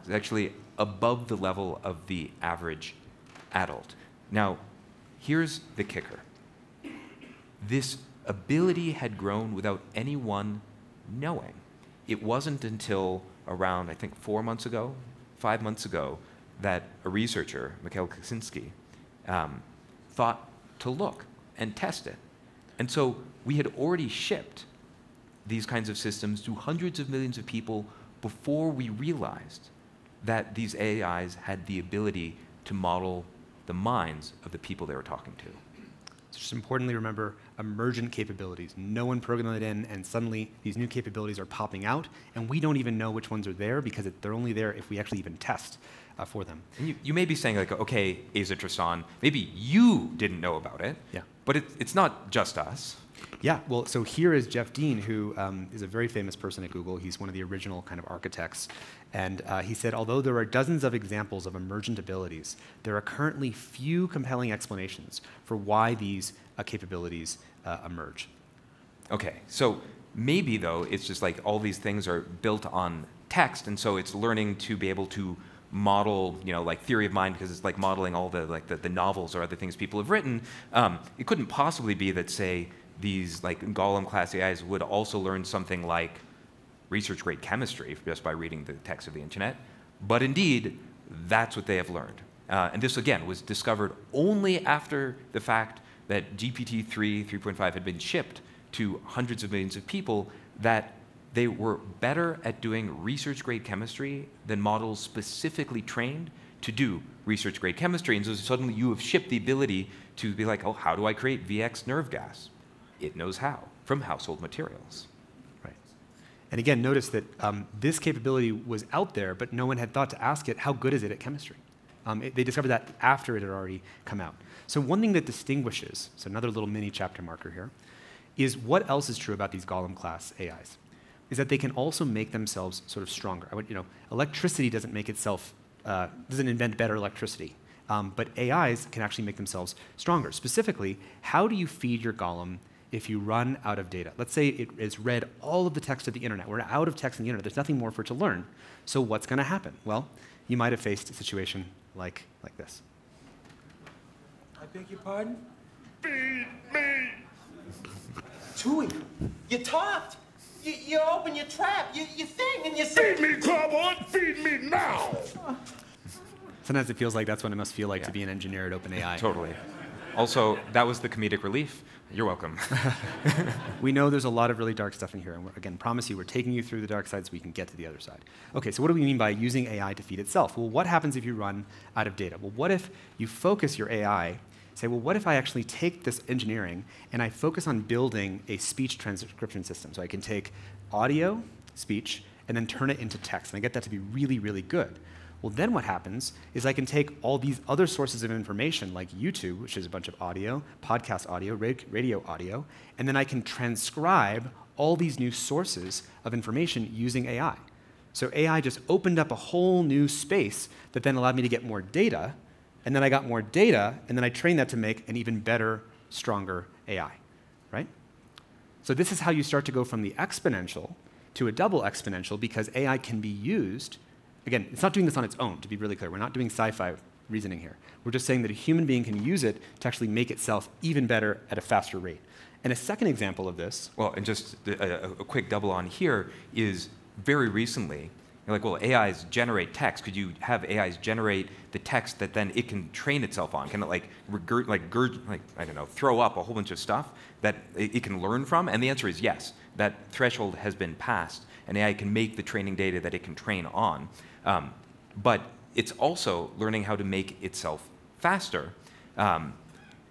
it's actually above the level of the average adult. Now, here's the kicker. This ability had grown without anyone knowing. It wasn't until around, I think, four months ago, five months ago, that a researcher, Mikhail Kosinski, um, thought to look and test it. And so we had already shipped these kinds of systems to hundreds of millions of people before we realized that these AIs had the ability to model the minds of the people they were talking to. So just importantly remember emergent capabilities. No one programmed it in, and suddenly these new capabilities are popping out, and we don't even know which ones are there because it, they're only there if we actually even test uh, for them. And you, you may be saying like, okay, Aza Tristan, maybe you didn't know about it. Yeah. But it, it's not just us. Yeah, well, so here is Jeff Dean, who um, is a very famous person at Google. He's one of the original kind of architects. And uh, he said, although there are dozens of examples of emergent abilities, there are currently few compelling explanations for why these uh, capabilities uh, emerge. Okay, so maybe though, it's just like all these things are built on text, and so it's learning to be able to model, you know, like theory of mind because it's like modeling all the like the, the novels or other things people have written. Um, it couldn't possibly be that say these like Golem class AIs would also learn something like research grade chemistry just by reading the text of the internet. But indeed, that's what they have learned. Uh, and this again was discovered only after the fact that GPT-3, 3.5 had been shipped to hundreds of millions of people that they were better at doing research grade chemistry than models specifically trained to do research grade chemistry. And so suddenly you have shipped the ability to be like, oh, how do I create VX nerve gas? It knows how from household materials. Right. And again, notice that um, this capability was out there, but no one had thought to ask it, how good is it at chemistry? Um, it, they discovered that after it had already come out. So one thing that distinguishes, so another little mini chapter marker here, is what else is true about these Golem class AIs? Is that they can also make themselves sort of stronger. I would, you know, electricity doesn't make itself, uh, doesn't invent better electricity. Um, but AIs can actually make themselves stronger. Specifically, how do you feed your Golem if you run out of data. Let's say it has read all of the text of the internet. We're out of text in the internet. There's nothing more for it to learn. So what's going to happen? Well, you might have faced a situation like, like this. I beg your pardon? Feed me! Twoey, you talked. You, you opened your trap, you, you thing, and you said... Feed me, Krelborn! Feed me now! Sometimes it feels like that's what it must feel like yeah. to be an engineer at OpenAI. Totally. Also, that was the comedic relief. You're welcome. we know there's a lot of really dark stuff in here, and again, promise you, we're taking you through the dark side so we can get to the other side. Okay, so what do we mean by using AI to feed itself? Well, what happens if you run out of data? Well, what if you focus your AI, say, well, what if I actually take this engineering and I focus on building a speech transcription system? So I can take audio, speech, and then turn it into text, and I get that to be really, really good. Well, then what happens is I can take all these other sources of information, like YouTube, which is a bunch of audio, podcast audio, radio audio, and then I can transcribe all these new sources of information using AI. So AI just opened up a whole new space that then allowed me to get more data, and then I got more data, and then I trained that to make an even better, stronger AI, right? So this is how you start to go from the exponential to a double exponential because AI can be used Again, it's not doing this on its own, to be really clear. We're not doing sci fi reasoning here. We're just saying that a human being can use it to actually make itself even better at a faster rate. And a second example of this. Well, and just a, a quick double on here is very recently, You're like, well, AIs generate text. Could you have AIs generate the text that then it can train itself on? Can it like regurg- like, gurg- like I don't know, throw up a whole bunch of stuff that it, it can learn from? And the answer is yes. That threshold has been passed, and AI can make the training data that it can train on. Um, but it's also learning how to make itself faster. Um,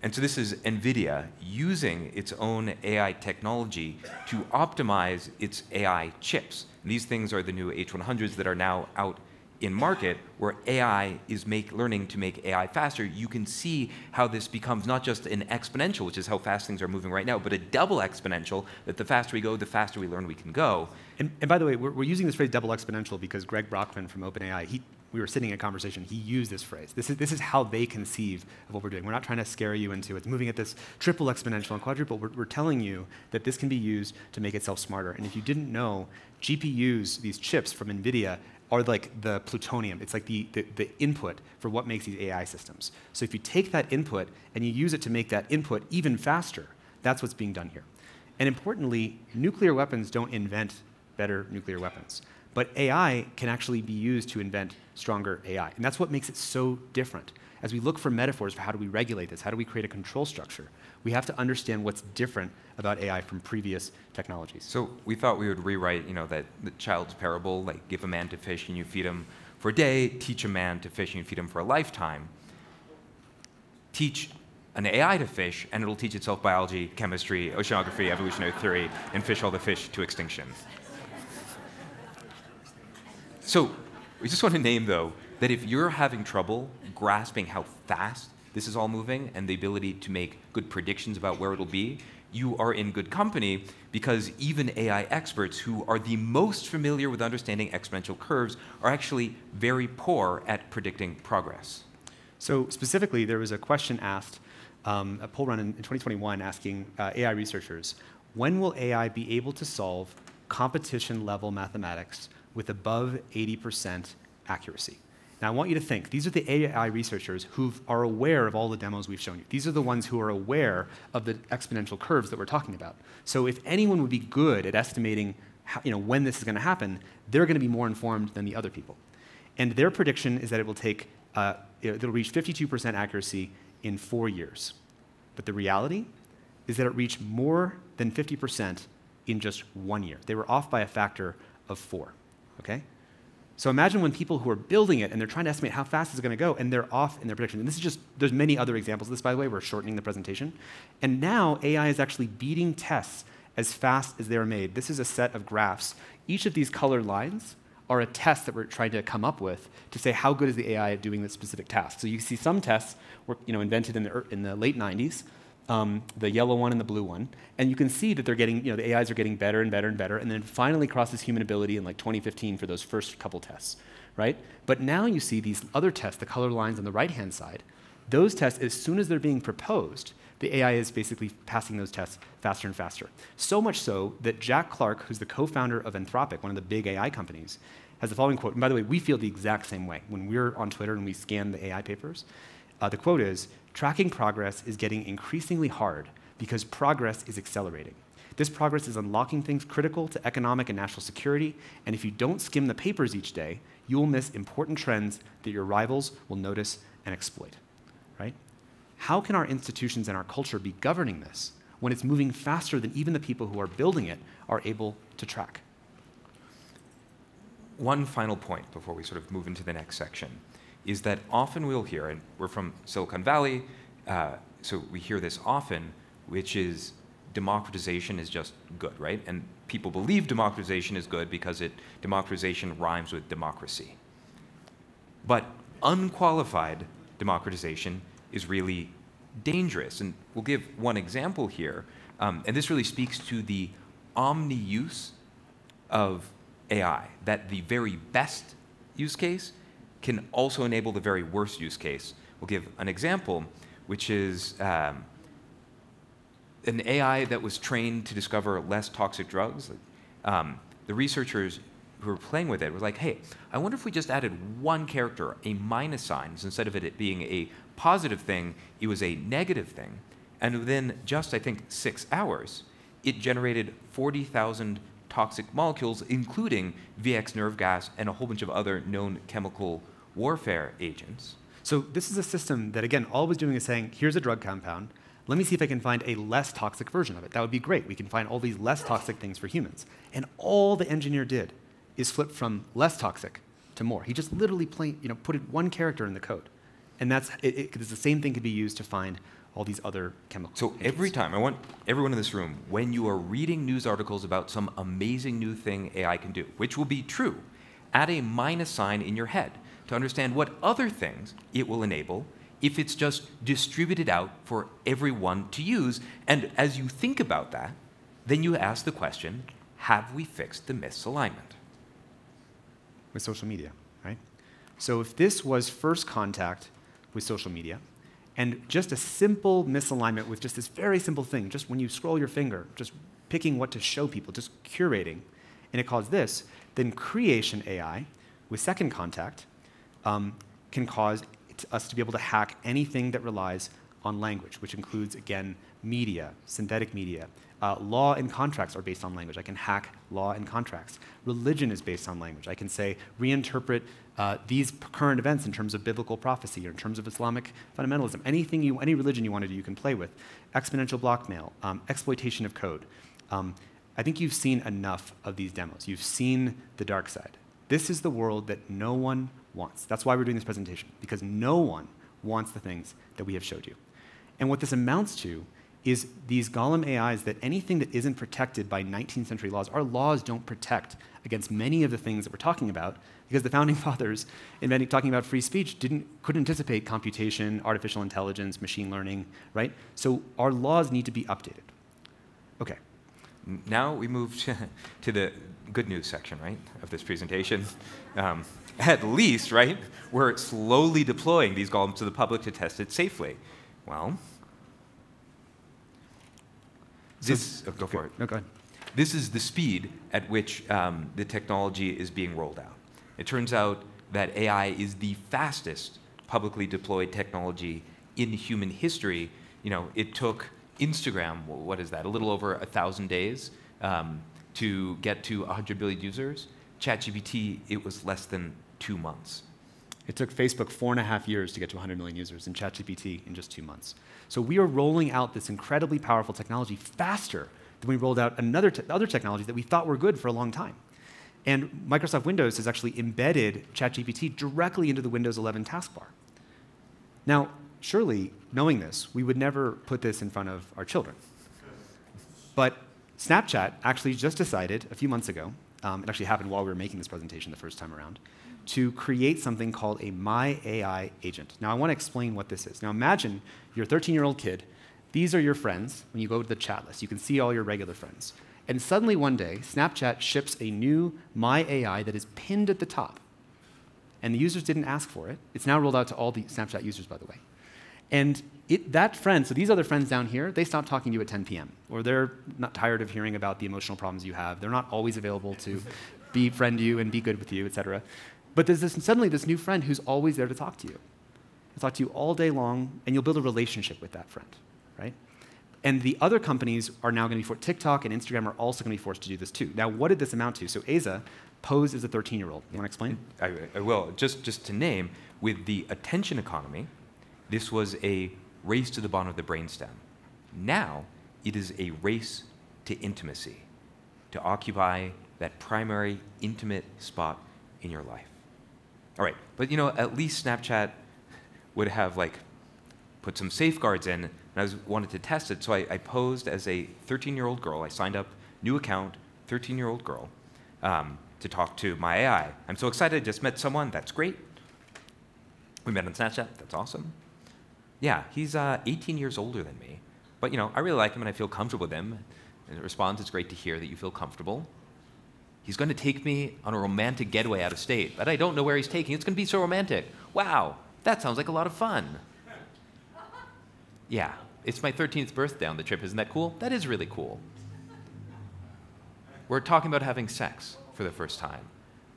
and so this is NVIDIA using its own AI technology to optimize its AI chips. And these things are the new H100s that are now out in market where AI is make, learning to make AI faster. You can see how this becomes not just an exponential, which is how fast things are moving right now, but a double exponential, that the faster we go, the faster we learn we can go. And, and by the way, we're, we're using this phrase double exponential because Greg Brockman from OpenAI, he, we were sitting in a conversation, he used this phrase. This is, this is how they conceive of what we're doing. We're not trying to scare you into it's moving at this triple exponential and quadruple. We're, we're telling you that this can be used to make itself smarter. And if you didn't know, GPUs, these chips from NVIDIA, are like the plutonium. It's like the, the, the, input for what makes these AI systems. So if you take that input and you use it to make that input even faster, that's what's being done here. And importantly, nuclear weapons don't invent better nuclear weapons. But AI can actually be used to invent stronger AI. And that's what makes it so different. As we look for metaphors for how do we regulate this, how do we create a control structure, we have to understand what's different about AI from previous technologies. So we thought we would rewrite, you know, that the child's parable, like give a man to fish and you feed him for a day, teach a man to fish and you feed him for a lifetime. Teach an AI to fish, and it'll teach itself biology, chemistry, oceanography, evolutionary theory, and fish all the fish to extinction. So we just want to name, though, that if you're having trouble grasping how fast this is all moving and the ability to make good predictions about where it'll be, you are in good company because even AI experts who are the most familiar with understanding exponential curves are actually very poor at predicting progress. So specifically, there was a question asked, um, a poll run in, in 2021 asking uh, AI researchers, when will AI be able to solve competition level mathematics with above 80% accuracy? Now, I want you to think these are the AI researchers who are aware of all the demos we've shown you. These are the ones who are aware of the exponential curves that we're talking about. So, if anyone would be good at estimating how, you know, when this is going to happen, they're going to be more informed than the other people. And their prediction is that it will take, uh, it'll reach 52% accuracy in four years. But the reality is that it reached more than 50% in just one year. They were off by a factor of four. Okay? So imagine when people who are building it and they're trying to estimate how fast it's going to go and they're off in their prediction. And this is just, there's many other examples of this, by the way. We're shortening the presentation. And now AI is actually beating tests as fast as they're made. This is a set of graphs. Each of these colored lines are a test that we're trying to come up with to say how good is the AI at doing this specific task. So you see some tests were you know, invented in the, in the late 90s, um, the yellow one and the blue one. And you can see that they're getting, you know, the AIs are getting better and better and better, and then finally crosses human ability in like 2015 for those first couple tests, right? But now you see these other tests, the color lines on the right-hand side. Those tests, as soon as they're being proposed, the AI is basically passing those tests faster and faster. So much so that Jack Clark, who's the co-founder of Anthropic, one of the big AI companies, has the following quote. And by the way, we feel the exact same way. When we're on Twitter and we scan the AI papers, uh, the quote is, tracking progress is getting increasingly hard because progress is accelerating. This progress is unlocking things critical to economic and national security, and if you don't skim the papers each day, you will miss important trends that your rivals will notice and exploit. Right? How can our institutions and our culture be governing this when it's moving faster than even the people who are building it are able to track? One final point before we sort of move into the next section is that often we'll hear, and we're from Silicon Valley, uh, so we hear this often, which is democratization is just good, right? And people believe democratization is good because it democratization rhymes with democracy. But unqualified democratization is really dangerous. And we'll give one example here. Um, and this really speaks to the omni use of AI, that the very best use case can also enable the very worst use case. We'll give an example, which is um, an AI that was trained to discover less toxic drugs. Um, the researchers who were playing with it were like, hey, I wonder if we just added one character, a minus sign, so instead of it being a positive thing, it was a negative thing. And within just, I think, six hours, it generated 40,000 toxic molecules, including VX nerve gas and a whole bunch of other known chemical warfare agents. So this is a system that, again, all it was doing is saying, here's a drug compound. Let me see if I can find a less toxic version of it. That would be great. We can find all these less toxic things for humans. And all the engineer did is flip from less toxic to more. He just literally you know, put one character in the code. And that's it, it, the same thing could be used to find all these other chemicals. So every time, I want everyone in this room, when you are reading news articles about some amazing new thing AI can do, which will be true, add a minus sign in your head to understand what other things it will enable if it's just distributed out for everyone to use. And as you think about that, then you ask the question have we fixed the misalignment? With social media, right? So if this was first contact with social media, and just a simple misalignment with just this very simple thing, just when you scroll your finger, just picking what to show people, just curating, and it caused this, then creation AI with second contact um, can cause us to be able to hack anything that relies on language, which includes, again, media, synthetic media. Uh, law and contracts are based on language. I can hack law and contracts. Religion is based on language. I can say, reinterpret uh, these current events in terms of biblical prophecy or in terms of Islamic fundamentalism. Anything you, any religion you want to do, you can play with. Exponential blockmail, um, exploitation of code. Um, I think you've seen enough of these demos. You've seen the dark side. This is the world that no one wants. That's why we're doing this presentation, because no one wants the things that we have showed you. And what this amounts to is these Golem AIs that anything that isn't protected by 19th century laws, our laws don't protect against many of the things that we're talking about because the founding fathers, in talking about free speech, didn't, couldn't anticipate computation, artificial intelligence, machine learning, right? So our laws need to be updated. Okay. Now we move to, to the good news section, right, of this presentation. Um, at least, right, we're slowly deploying these golems to the public to test it safely. Well, this, oh, go for it. No, go ahead. This is the speed at which um, the technology is being rolled out. It turns out that AI is the fastest publicly deployed technology in human history. You know, it took Instagram, what is that, a little over a thousand days um, to get to 100 billion users. ChatGPT, it was less than two months. It took Facebook four and a half years to get to 100 million users, and ChatGPT in just two months. So we are rolling out this incredibly powerful technology faster than we rolled out another te other technologies that we thought were good for a long time. And Microsoft Windows has actually embedded ChatGPT directly into the Windows 11 taskbar. Now, surely, knowing this, we would never put this in front of our children. But Snapchat actually just decided a few months ago, um, it actually happened while we were making this presentation the first time around, to create something called a My AI agent. Now, I want to explain what this is. Now, imagine you're a 13 year old kid. These are your friends when you go to the chat list. You can see all your regular friends. And suddenly one day, Snapchat ships a new My AI that is pinned at the top. And the users didn't ask for it. It's now rolled out to all the Snapchat users, by the way. And it, that friend, so these other friends down here, they stop talking to you at 10 p.m. Or they're not tired of hearing about the emotional problems you have. They're not always available to befriend you and be good with you, et cetera. But there's this, suddenly this new friend who's always there to talk to you. He'll talk to you all day long, and you'll build a relationship with that friend, right? And the other companies are now going to be for TikTok and Instagram are also going to be forced to do this too. Now, what did this amount to? So Aza posed as a 13-year-old. You want to explain? I, I will. Just, just to name, with the attention economy, this was a race to the bottom of the brainstem. Now, it is a race to intimacy, to occupy that primary intimate spot in your life. All right, but you know, at least Snapchat would have like put some safeguards in, and I was, wanted to test it. So I, I posed as a 13-year-old girl. I signed up, new account, 13-year-old girl, um, to talk to my AI. I'm so excited. I just met someone. That's great. We met on Snapchat. That's awesome. Yeah, he's uh, 18 years older than me, but you know, I really like him and I feel comfortable with him. And it responds, "It's great to hear that you feel comfortable." He's going to take me on a romantic getaway out of state, but I don't know where he's taking. It's going to be so romantic. Wow, that sounds like a lot of fun. Yeah, it's my 13th birthday on the trip. Isn't that cool? That is really cool. We're talking about having sex for the first time.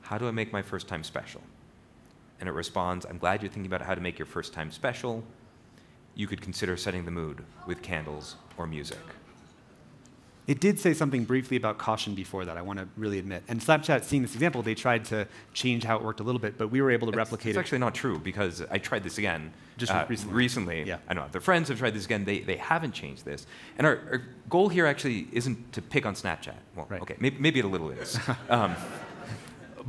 How do I make my first time special? And it responds, I'm glad you're thinking about how to make your first time special. You could consider setting the mood with candles or music. It did say something briefly about caution before that, I want to really admit. And Snapchat, seeing this example, they tried to change how it worked a little bit, but we were able to It's- replicate It's it. actually not true because I tried this again Just uh, recently. Recently, Yeah. I know their friends have tried this again. They, they haven't changed this. And our, our goal here actually isn't to pick on Snapchat. Well, Right. okay, maybe, maybe it a little is. um,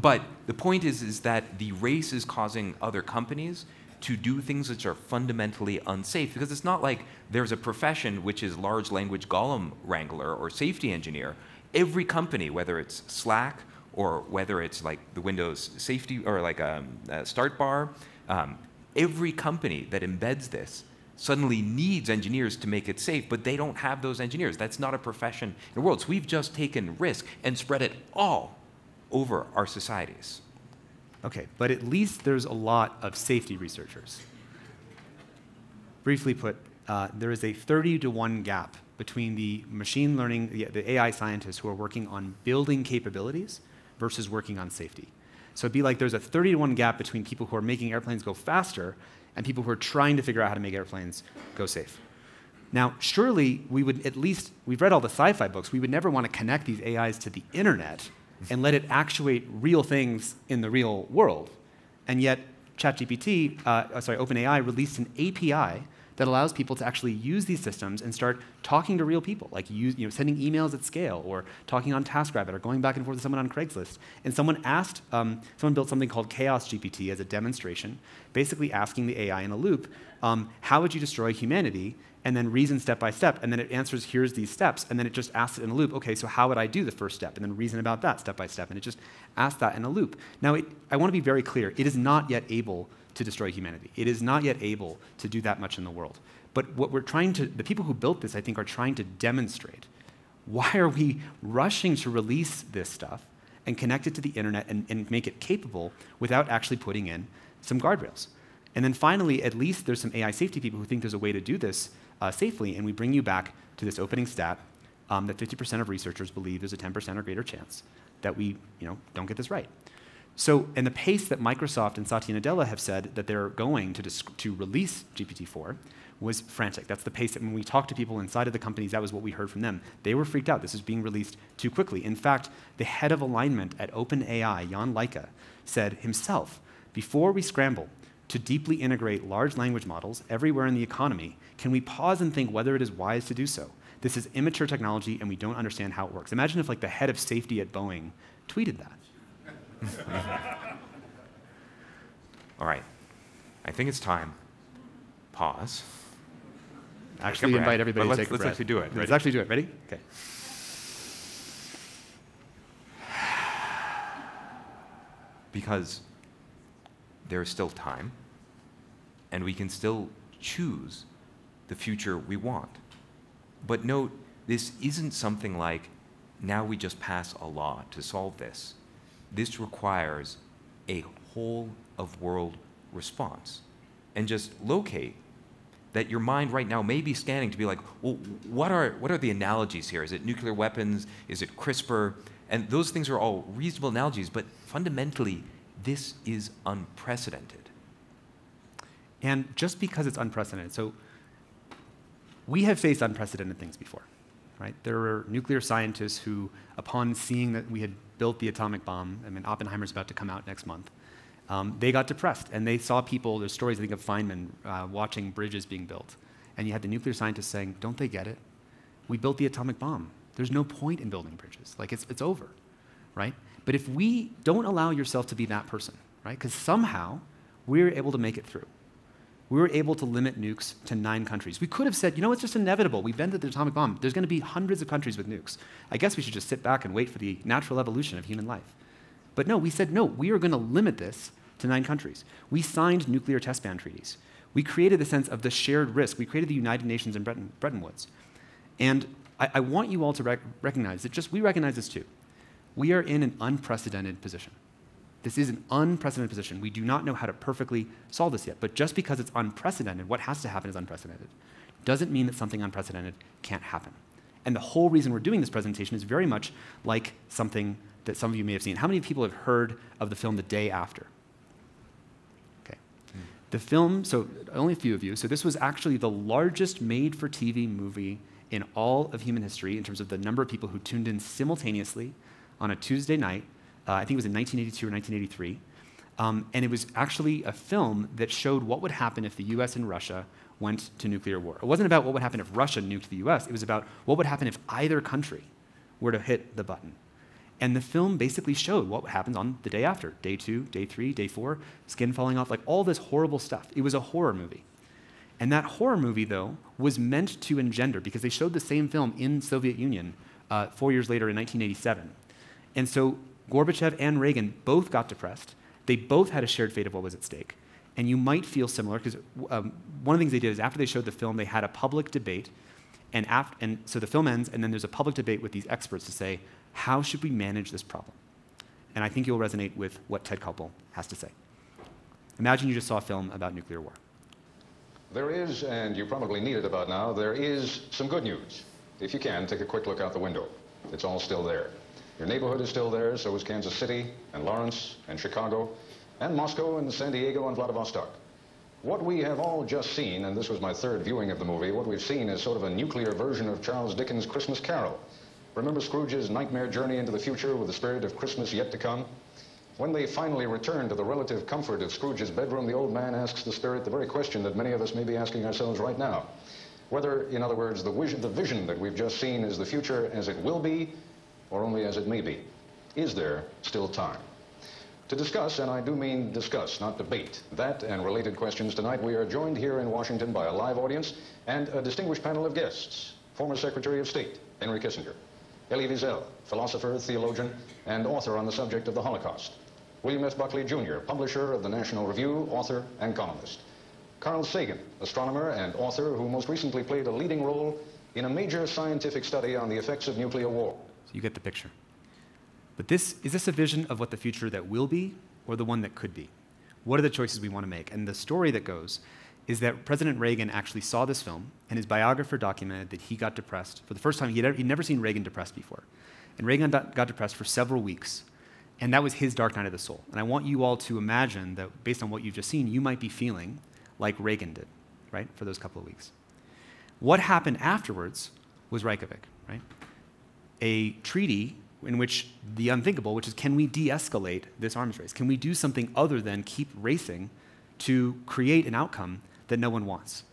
but the point is, is that the race is causing other companies to do things which are fundamentally unsafe because it's not like there's a profession which is large language golem wrangler or safety engineer. Every company, whether it's Slack or whether it's like the Windows safety or like a, a start bar, um, every company that embeds this suddenly needs engineers to make it safe, but they don't have those engineers. That's not a profession in the world. So we've just taken risk and spread it all over our societies. Okay, but at least there's a lot of safety researchers. Briefly put, uh, there is a 30 to 1 gap between the machine learning, the, the AI scientists who are working on building capabilities versus working on safety. So it'd be like there's a 30 to 1 gap between people who are making airplanes go faster and people who are trying to figure out how to make airplanes go safe. Now, surely we would at least, we've read all the sci fi books, we would never want to connect these AIs to the internet and let it actuate real things in the real world. And yet, ChatGPT, uh, uh, sorry, OpenAI released an API that allows people to actually use these systems and start talking to real people, like use, you know, sending emails at scale or talking on TaskRabbit or going back and forth with someone on Craigslist. And someone asked, um, someone built something called Chaos GPT as a demonstration, basically asking the AI in a loop, um, how would you destroy humanity? And then reason step by step, and then it answers, here's these steps, and then it just asks it in a loop, okay, so how would I do the first step? And then reason about that step by step, and it just asks that in a loop. Now, it, I want to be very clear, it is not yet able to destroy humanity. It is not yet able to do that much in the world. But what we're trying to, the people who built this, I think, are trying to demonstrate why are we rushing to release this stuff and connect it to the internet and, and make it capable without actually putting in some guardrails? And then finally, at least there's some AI safety people who think there's a way to do this uh, safely, and we bring you back to this opening stat um, that 50% of researchers believe there's a 10% or greater chance that we you know, don't get this right. So, and the pace that Microsoft and Satya Nadella have said that they're going to, to release GPT-4 was frantic. That's the pace that when we talked to people inside of the companies, that was what we heard from them. They were freaked out. This is being released too quickly. In fact, the head of alignment at OpenAI, Jan Leike, said himself, before we scramble to deeply integrate large language models everywhere in the economy, can we pause and think whether it is wise to do so? This is immature technology and we don't understand how it works. Imagine if like the head of safety at Boeing tweeted that. All right. I think it's time. Pause. Actually breath. invite everybody But to let's- take a let's breath. actually do it. Let's actually do it. Ready? Okay. Because there is still time, and we can still choose the future we want. But note, this isn't something like now we just pass a law to solve this. This requires a whole of world response. And just locate that your mind right now may be scanning to be like, well, what are, what are the analogies here? Is it nuclear weapons? Is it CRISPR? And those things are all reasonable analogies, but fundamentally, this is unprecedented. And just because it's unprecedented, so we have faced unprecedented things before, right? There were nuclear scientists who, upon seeing that we had built the atomic bomb, I mean, Oppenheimer's about to come out next month, um, they got depressed and they saw people, there's stories, I think, of Feynman uh, watching bridges being built. And you had the nuclear scientists saying, don't they get it? We built the atomic bomb. There's no point in building bridges. Like, it's, it's over, right? But if we don't allow yourself to be that person, right? Because somehow we're able to make it through. We were able to limit nukes to nine countries. We could have said, you know, it's just inevitable. We've invented the atomic bomb. There's going to be hundreds of countries with nukes. I guess we should just sit back and wait for the natural evolution of human life. But no, we said, no, we are going to limit this to nine countries. We signed nuclear test ban treaties. We created the sense of the shared risk. We created the United Nations in Bretton, Bretton Woods. And I, I want you all to rec- recognize that just we recognize this too. We are in an unprecedented position. This is an unprecedented position. We do not know how to perfectly solve this yet. But just because it's unprecedented, what has to happen is unprecedented. Doesn't mean that something unprecedented can't happen. And the whole reason we're doing this presentation is very much like something that some of you may have seen. How many people have heard of the film The Day After? Okay. The film, so only a few of you, so this was actually the largest made for TV movie in all of human history in terms of the number of people who tuned in simultaneously on a Tuesday night. Uh, I think it was in 1982 or 1983. Um, and it was actually a film that showed what would happen if the US and Russia went to nuclear war. It wasn't about what would happen if Russia nuked the US, it was about what would happen if either country were to hit the button. And the film basically showed what happens on the day after day two, day three, day four, skin falling off, like all this horrible stuff. It was a horror movie. And that horror movie, though, was meant to engender, because they showed the same film in Soviet Union uh, four years later in 1987. And so Gorbachev and Reagan both got depressed. They both had a shared fate of what was at stake. And you might feel similar, because um, one of the things they did is after they showed the film, they had a public debate. And, after, and so the film ends, and then there's a public debate with these experts to say, how should we manage this problem? And I think you'll resonate with what Ted Koppel has to say. Imagine you just saw a film about nuclear war. There is, and you probably need it about now, there is some good news. If you can, take a quick look out the window. It's all still there. Your neighborhood is still there, so is Kansas City, and Lawrence, and Chicago, and Moscow, and San Diego, and Vladivostok. What we have all just seen, and this was my third viewing of the movie, what we've seen is sort of a nuclear version of Charles Dickens' Christmas Carol. Remember Scrooge's nightmare journey into the future with the spirit of Christmas yet to come? When they finally return to the relative comfort of Scrooge's bedroom, the old man asks the spirit the very question that many of us may be asking ourselves right now. Whether, in other words, the vision, the vision that we've just seen is the future as it will be, or only as it may be. Is there still time? To discuss, and I do mean discuss, not debate, that and related questions tonight, we are joined here in Washington by a live audience and a distinguished panel of guests. Former Secretary of State, Henry Kissinger. Elie Wiesel, philosopher, theologian, and author on the subject of the Holocaust. William F. Buckley, Jr., publisher of the National Review, author, and columnist. Carl Sagan, astronomer and author who most recently played a leading role in a major scientific study on the effects of nuclear war. So you get the picture. But this, is this a vision of what the future that will be or the one that could be? What are the choices we want to make? And the story that goes is that President Reagan actually saw this film, and his biographer documented that he got depressed for the first time. He'd, he'd never seen Reagan depressed before. And Reagan got depressed for several weeks, and that was his dark night of the soul. And I want you all to imagine that based on what you've just seen, you might be feeling like Reagan did, right, for those couple of weeks. What happened afterwards was Reykjavik, right? A treaty in which the unthinkable, which is can we de escalate this arms race? Can we do something other than keep racing to create an outcome that no one wants?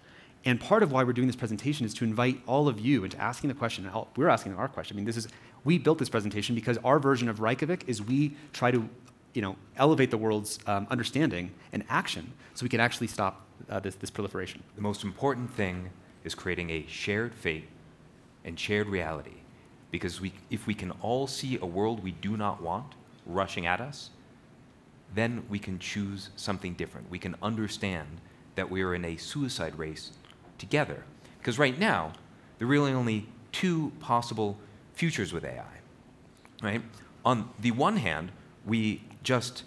And part of why we're doing this presentation is to invite all of you into asking the question. We're asking our question. I mean, this is we built this presentation because our version of Reykjavik is we try to, you know, elevate the world's um, understanding and action so we can actually stop uh, this, this proliferation. The most important thing is creating a shared fate and shared reality because we, if we can all see a world we do not want rushing at us, then we can choose something different. We can understand that we are in a suicide race together. Because right now, there are really only two possible futures with AI. Right? On the one hand, we just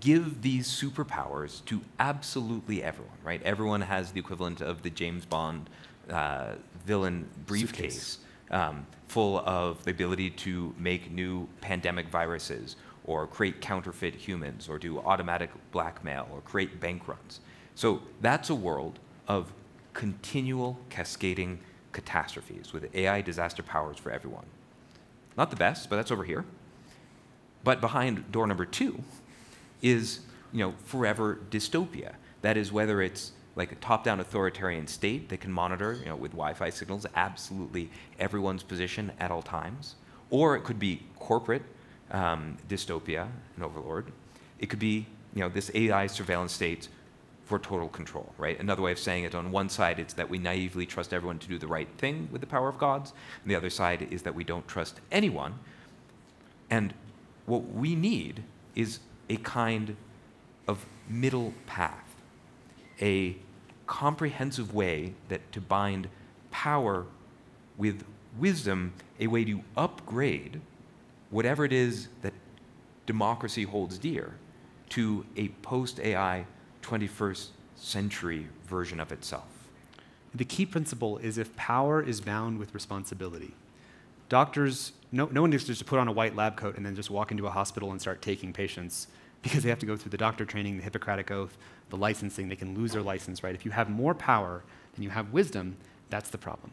give these superpowers to absolutely everyone, right? Everyone has the equivalent of the James Bond uh, villain briefcase um, full of the ability to make new pandemic viruses or create counterfeit humans or do automatic blackmail or create bank runs. So that's a world of continual cascading catastrophes with AI disaster powers for everyone. Not the best, but that's over here. But behind door number two is, you know, forever dystopia. That is whether it's like a top-down authoritarian state that can monitor, you know, with Wi-Fi signals, absolutely everyone's position at all times. Or it could be corporate um, dystopia and overlord. It could be, you know, this AI surveillance state for total control, right? Another way of saying it, on one side, it's that we naively trust everyone to do the right thing with the power of gods. And the other side is that we don't trust anyone. And what we need is a kind of middle path, a comprehensive way that to bind power with wisdom, a way to upgrade whatever it is that democracy holds dear to a post AI 21st century version of itself. The key principle is if power is bound with responsibility. Doctors, no, no one needs to just put on a white lab coat and then just walk into a hospital and start taking patients because they have to go through the doctor training, the Hippocratic Oath, the licensing. They can lose their license, right? If you have more power than you have wisdom, that's the problem.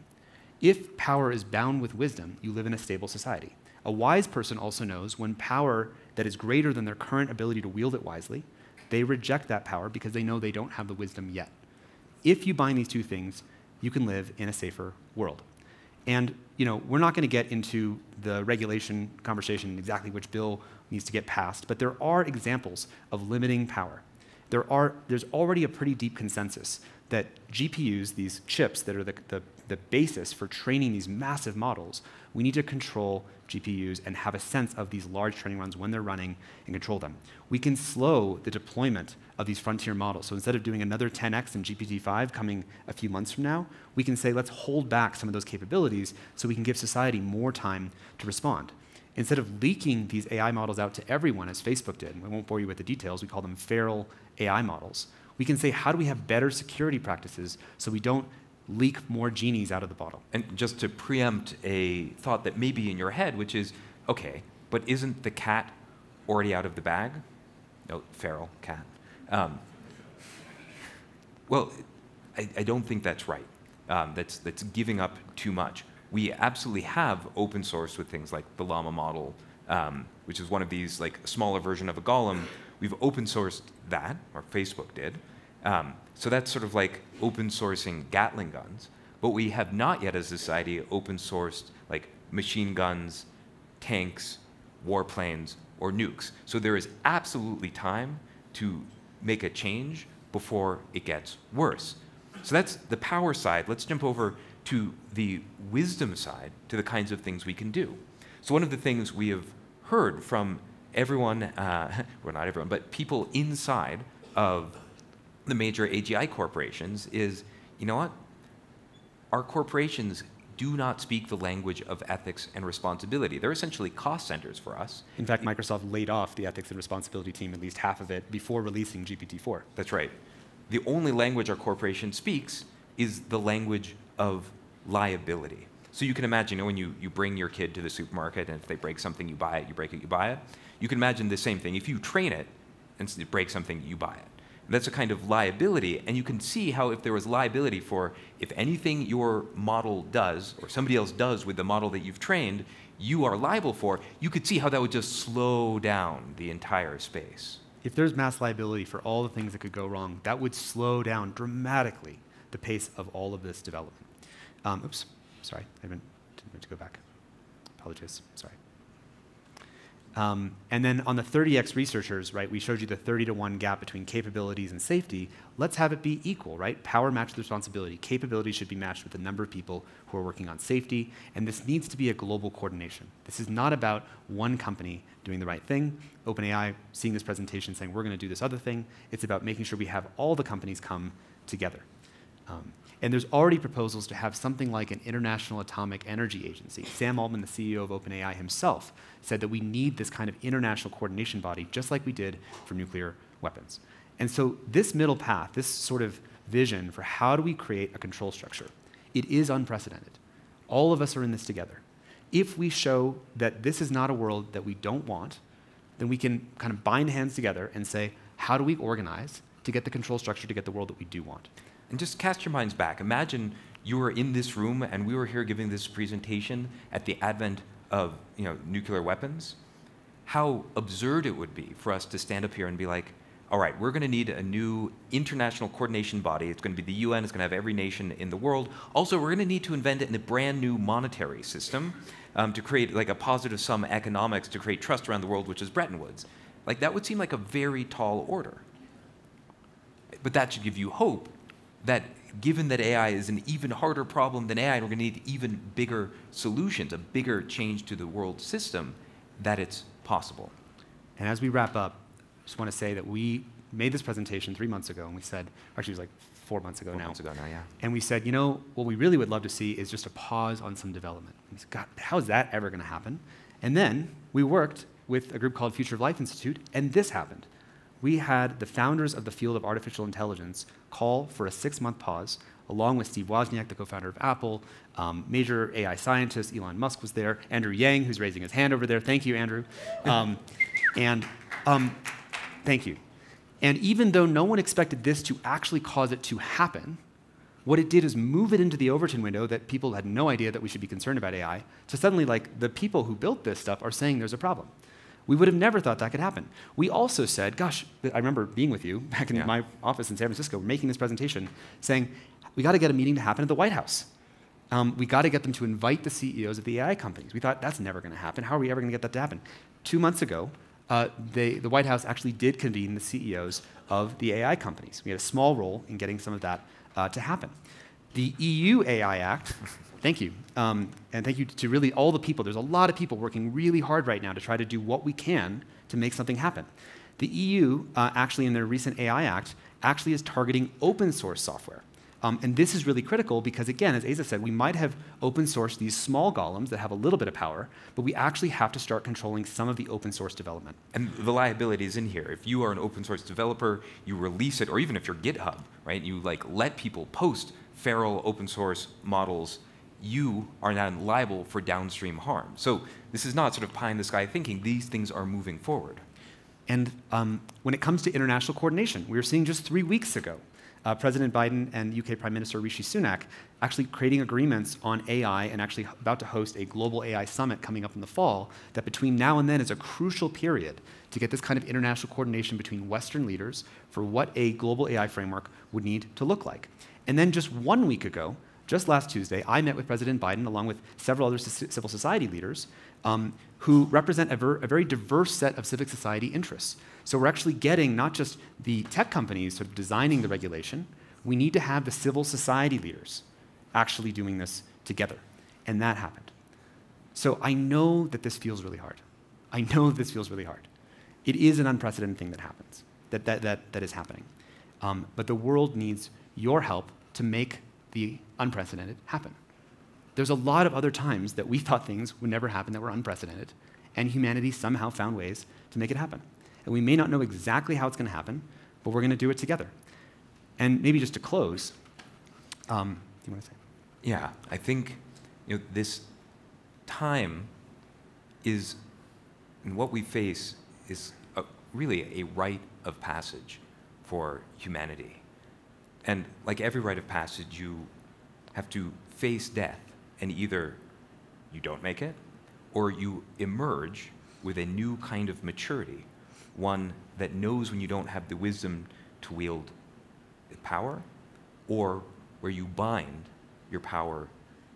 If power is bound with wisdom, you live in a stable society. A wise person also knows when power that is greater than their current ability to wield it wisely, they reject that power because they know they don't have the wisdom yet. If you bind these two things, you can live in a safer world. And you know, we're not going to get into the regulation conversation exactly which bill needs to get passed, but there are examples of limiting power. There are, there's already a pretty deep consensus that GPUs, these chips that are the, the, the basis for training these massive models, we need to control GPUs and have a sense of these large training runs when they're running and control them. We can slow the deployment of these frontier models. So instead of doing another 10x in GPT-5 coming a few months from now, we can say, let's hold back some of those capabilities so we can give society more time to respond. Instead of leaking these AI models out to everyone, as Facebook did, and we won't bore you with the details, we call them feral AI models, we can say, how do we have better security practices so we don't leak more genies out of the bottle? And just to preempt a thought that may be in your head, which is, okay, but isn't the cat already out of the bag? No, feral cat. Um, well, I, I, don't think that's right. Um, that's, that's giving up too much. We absolutely have open source with things like the Llama model, um, which is one of these like smaller version of a Golem. We've open sourced that, or Facebook did. Um, so that's sort of like open sourcing Gatling guns. But we have not yet as a society open sourced like machine guns, tanks, warplanes, or nukes. So there is absolutely time to make a change before it gets worse. So that's the power side. Let's jump over to the wisdom side, to the kinds of things we can do. So one of the things we have heard from everyone, uh, well, not everyone, but people inside of the major AGI corporations is, you know what? Our corporations do not speak the language of ethics and responsibility. They're essentially cost centers for us. In fact, Microsoft laid off the ethics and responsibility team, at least half of it, before releasing GPT-4. That's right. The only language our corporation speaks is the language of liability. So you can imagine you know, when you, you bring your kid to the supermarket and if they break something, you buy it, you break it, you buy it. You can imagine the same thing. If you train it and it breaks something, you buy it. That's a kind of liability, and you can see how if there was liability for if anything your model does or somebody else does with the model that you've trained, you are liable for, you could see how that would just slow down the entire space. If there's mass liability for all the things that could go wrong, that would slow down dramatically the pace of all of this development. Um, oops, sorry, I didn't to go back. Apologies, sorry. Um, and then on the 30x researchers, right, we showed you the 30 to 1 gap between capabilities and safety. Let's have it be equal, right? Power matched responsibility. Capability should be matched with the number of people who are working on safety. And this needs to be a global coordination. This is not about one company doing the right thing. OpenAI seeing this presentation saying, we're going to do this other thing. It's about making sure we have all the companies come together. Um, and there's already proposals to have something like an international atomic energy agency. Sam Altman, the CEO of OpenAI himself, said that we need this kind of international coordination body, just like we did for nuclear weapons. And so this middle path, this sort of vision for how do we create a control structure, it is unprecedented. All of us are in this together. If we show that this is not a world that we don't want, then we can kind of bind hands together and say, how do we organize to get the control structure to get the world that we do want? And just cast your minds back. Imagine you were in this room and we were here giving this presentation at the advent of you know, nuclear weapons. How absurd it would be for us to stand up here and be like, all right, we're going to need a new international coordination body. It's going to be the UN. It's going to have every nation in the world. Also, we're going to need to invent a brand new monetary system um, to create like a positive sum economics to create trust around the world, which is Bretton Woods. Like that would seem like a very tall order. But that should give you hope that given that AI is an even harder problem than AI, and we're going to need even bigger solutions, a bigger change to the world system, that it's possible. And as we wrap up, I just want to say that we made this presentation three months ago, and we said, actually, it was like four months ago four now. months ago now, yeah. And we said, you know, what we really would love to see is just a pause on some development. And we said, God, how is that ever going to happen? And then we worked with a group called Future of Life Institute, and this happened we had the founders of the field of artificial intelligence call for a six month pause, along with Steve Wozniak, the co founder of Apple, um, major AI scientist, Elon Musk was there, Andrew Yang, who's raising his hand over there. Thank you, Andrew. Um, and um, thank you. And even though no one expected this to actually cause it to happen, What it did is move it into the Overton window that people had no idea that we should be concerned about AI, So suddenly, like, the people who built this stuff are saying there's a problem. We would have never thought that could happen. We also said, gosh, I remember being with you back in Yeah. my office in San Francisco, making this presentation, saying, we got to get a meeting to happen at the White House. Um, we got to get them to invite the CEOs of the AI companies. We thought that's never going to happen. How are we ever going to get that to happen? Two months ago, uh, they, the White House actually did convene the CEOs of the AI companies. We had a small role in getting some of that uh, to happen. The EU AI Act, thank you, um, and thank you to really all the people. There's a lot of people working really hard right now to try to do what we can to make something happen. The EU, uh, actually, in their recent AI Act, actually is targeting open source software. Um, and this is really critical because, again, as Aza said, we might have open sourced these small golems that have a little bit of power, but we actually have to start controlling some of the open source development. And the liability is in here. If you are an open source developer, you release it, or even if you're GitHub, right, you like let people post feral open source models, you are not liable for downstream harm. So this is not sort of pie in the sky thinking. These things are moving forward. And um, when it comes to international coordination, we were seeing just three weeks ago uh, President Biden and UK Prime Minister Rishi Sunak actually creating agreements on AI and actually about to host a global AI summit coming up in the fall. That between now and then is a crucial period to get this kind of international coordination between Western leaders for what a global AI framework would need to look like. And then just one week ago, just last Tuesday, I met with President Biden along with several other civil society leaders um, who represent a, ver- a very diverse set of civic society interests. So we're actually getting not just the tech companies sort of designing the regulation, we need to have the civil society leaders actually doing this together. And that happened. So I know that this feels really hard. I know this feels really hard. It is an unprecedented thing that happens, that, that, that, that is happening. Um, but the world needs your help to make the unprecedented happen. There's a lot of other times that we thought things would never happen that were unprecedented, and humanity somehow found ways to make it happen. And we may not know exactly how it's going to happen, but we're going to do it together. And maybe just to close, um, do you want to say? Yeah, I think you know, this time is, and what we face is a, really a rite of passage for humanity. And like every rite of passage, you have to face death, and either you don't make it, or you emerge with a new kind of maturity, one that knows when you don't have the wisdom to wield power, or where you bind your power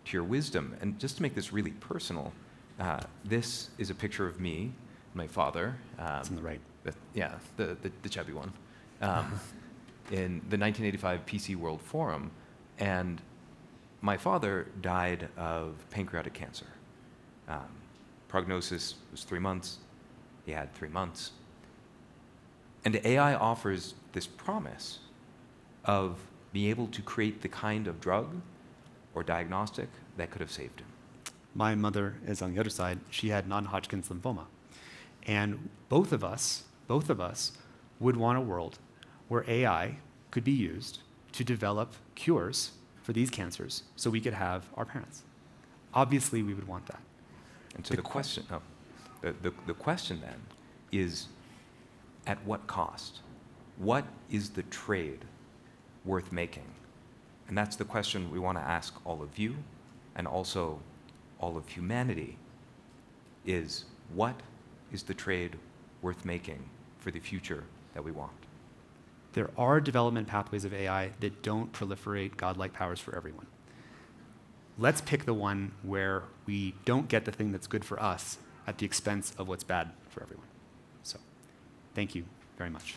to your wisdom. And just to make this really personal, uh, this is a picture of me, my father. Um, It's on the right. the- yeah, the, the, the chubby one. Um, in the 1985 PC World Forum, and my father died of pancreatic cancer. Um, prognosis was three months. He had three months. And AI offers this promise of being able to create the kind of drug or diagnostic that could have saved him. My mother is on the other side. She had non-Hodgkin's lymphoma. And both of us, both of us would want a world where AI could be used to develop cures for these cancers so we could have our parents. Obviously, we would want that. And so the, question, oh, the, the, the question then is, at what cost? What is the trade worth making? And that's the question we want to ask all of you and also all of humanity is what is the trade worth making for the future that we want? There are development pathways of AI that don't proliferate godlike powers for everyone. Let's pick the one where we don't get the thing that's good for us at the expense of what's bad for everyone. So, thank you very much.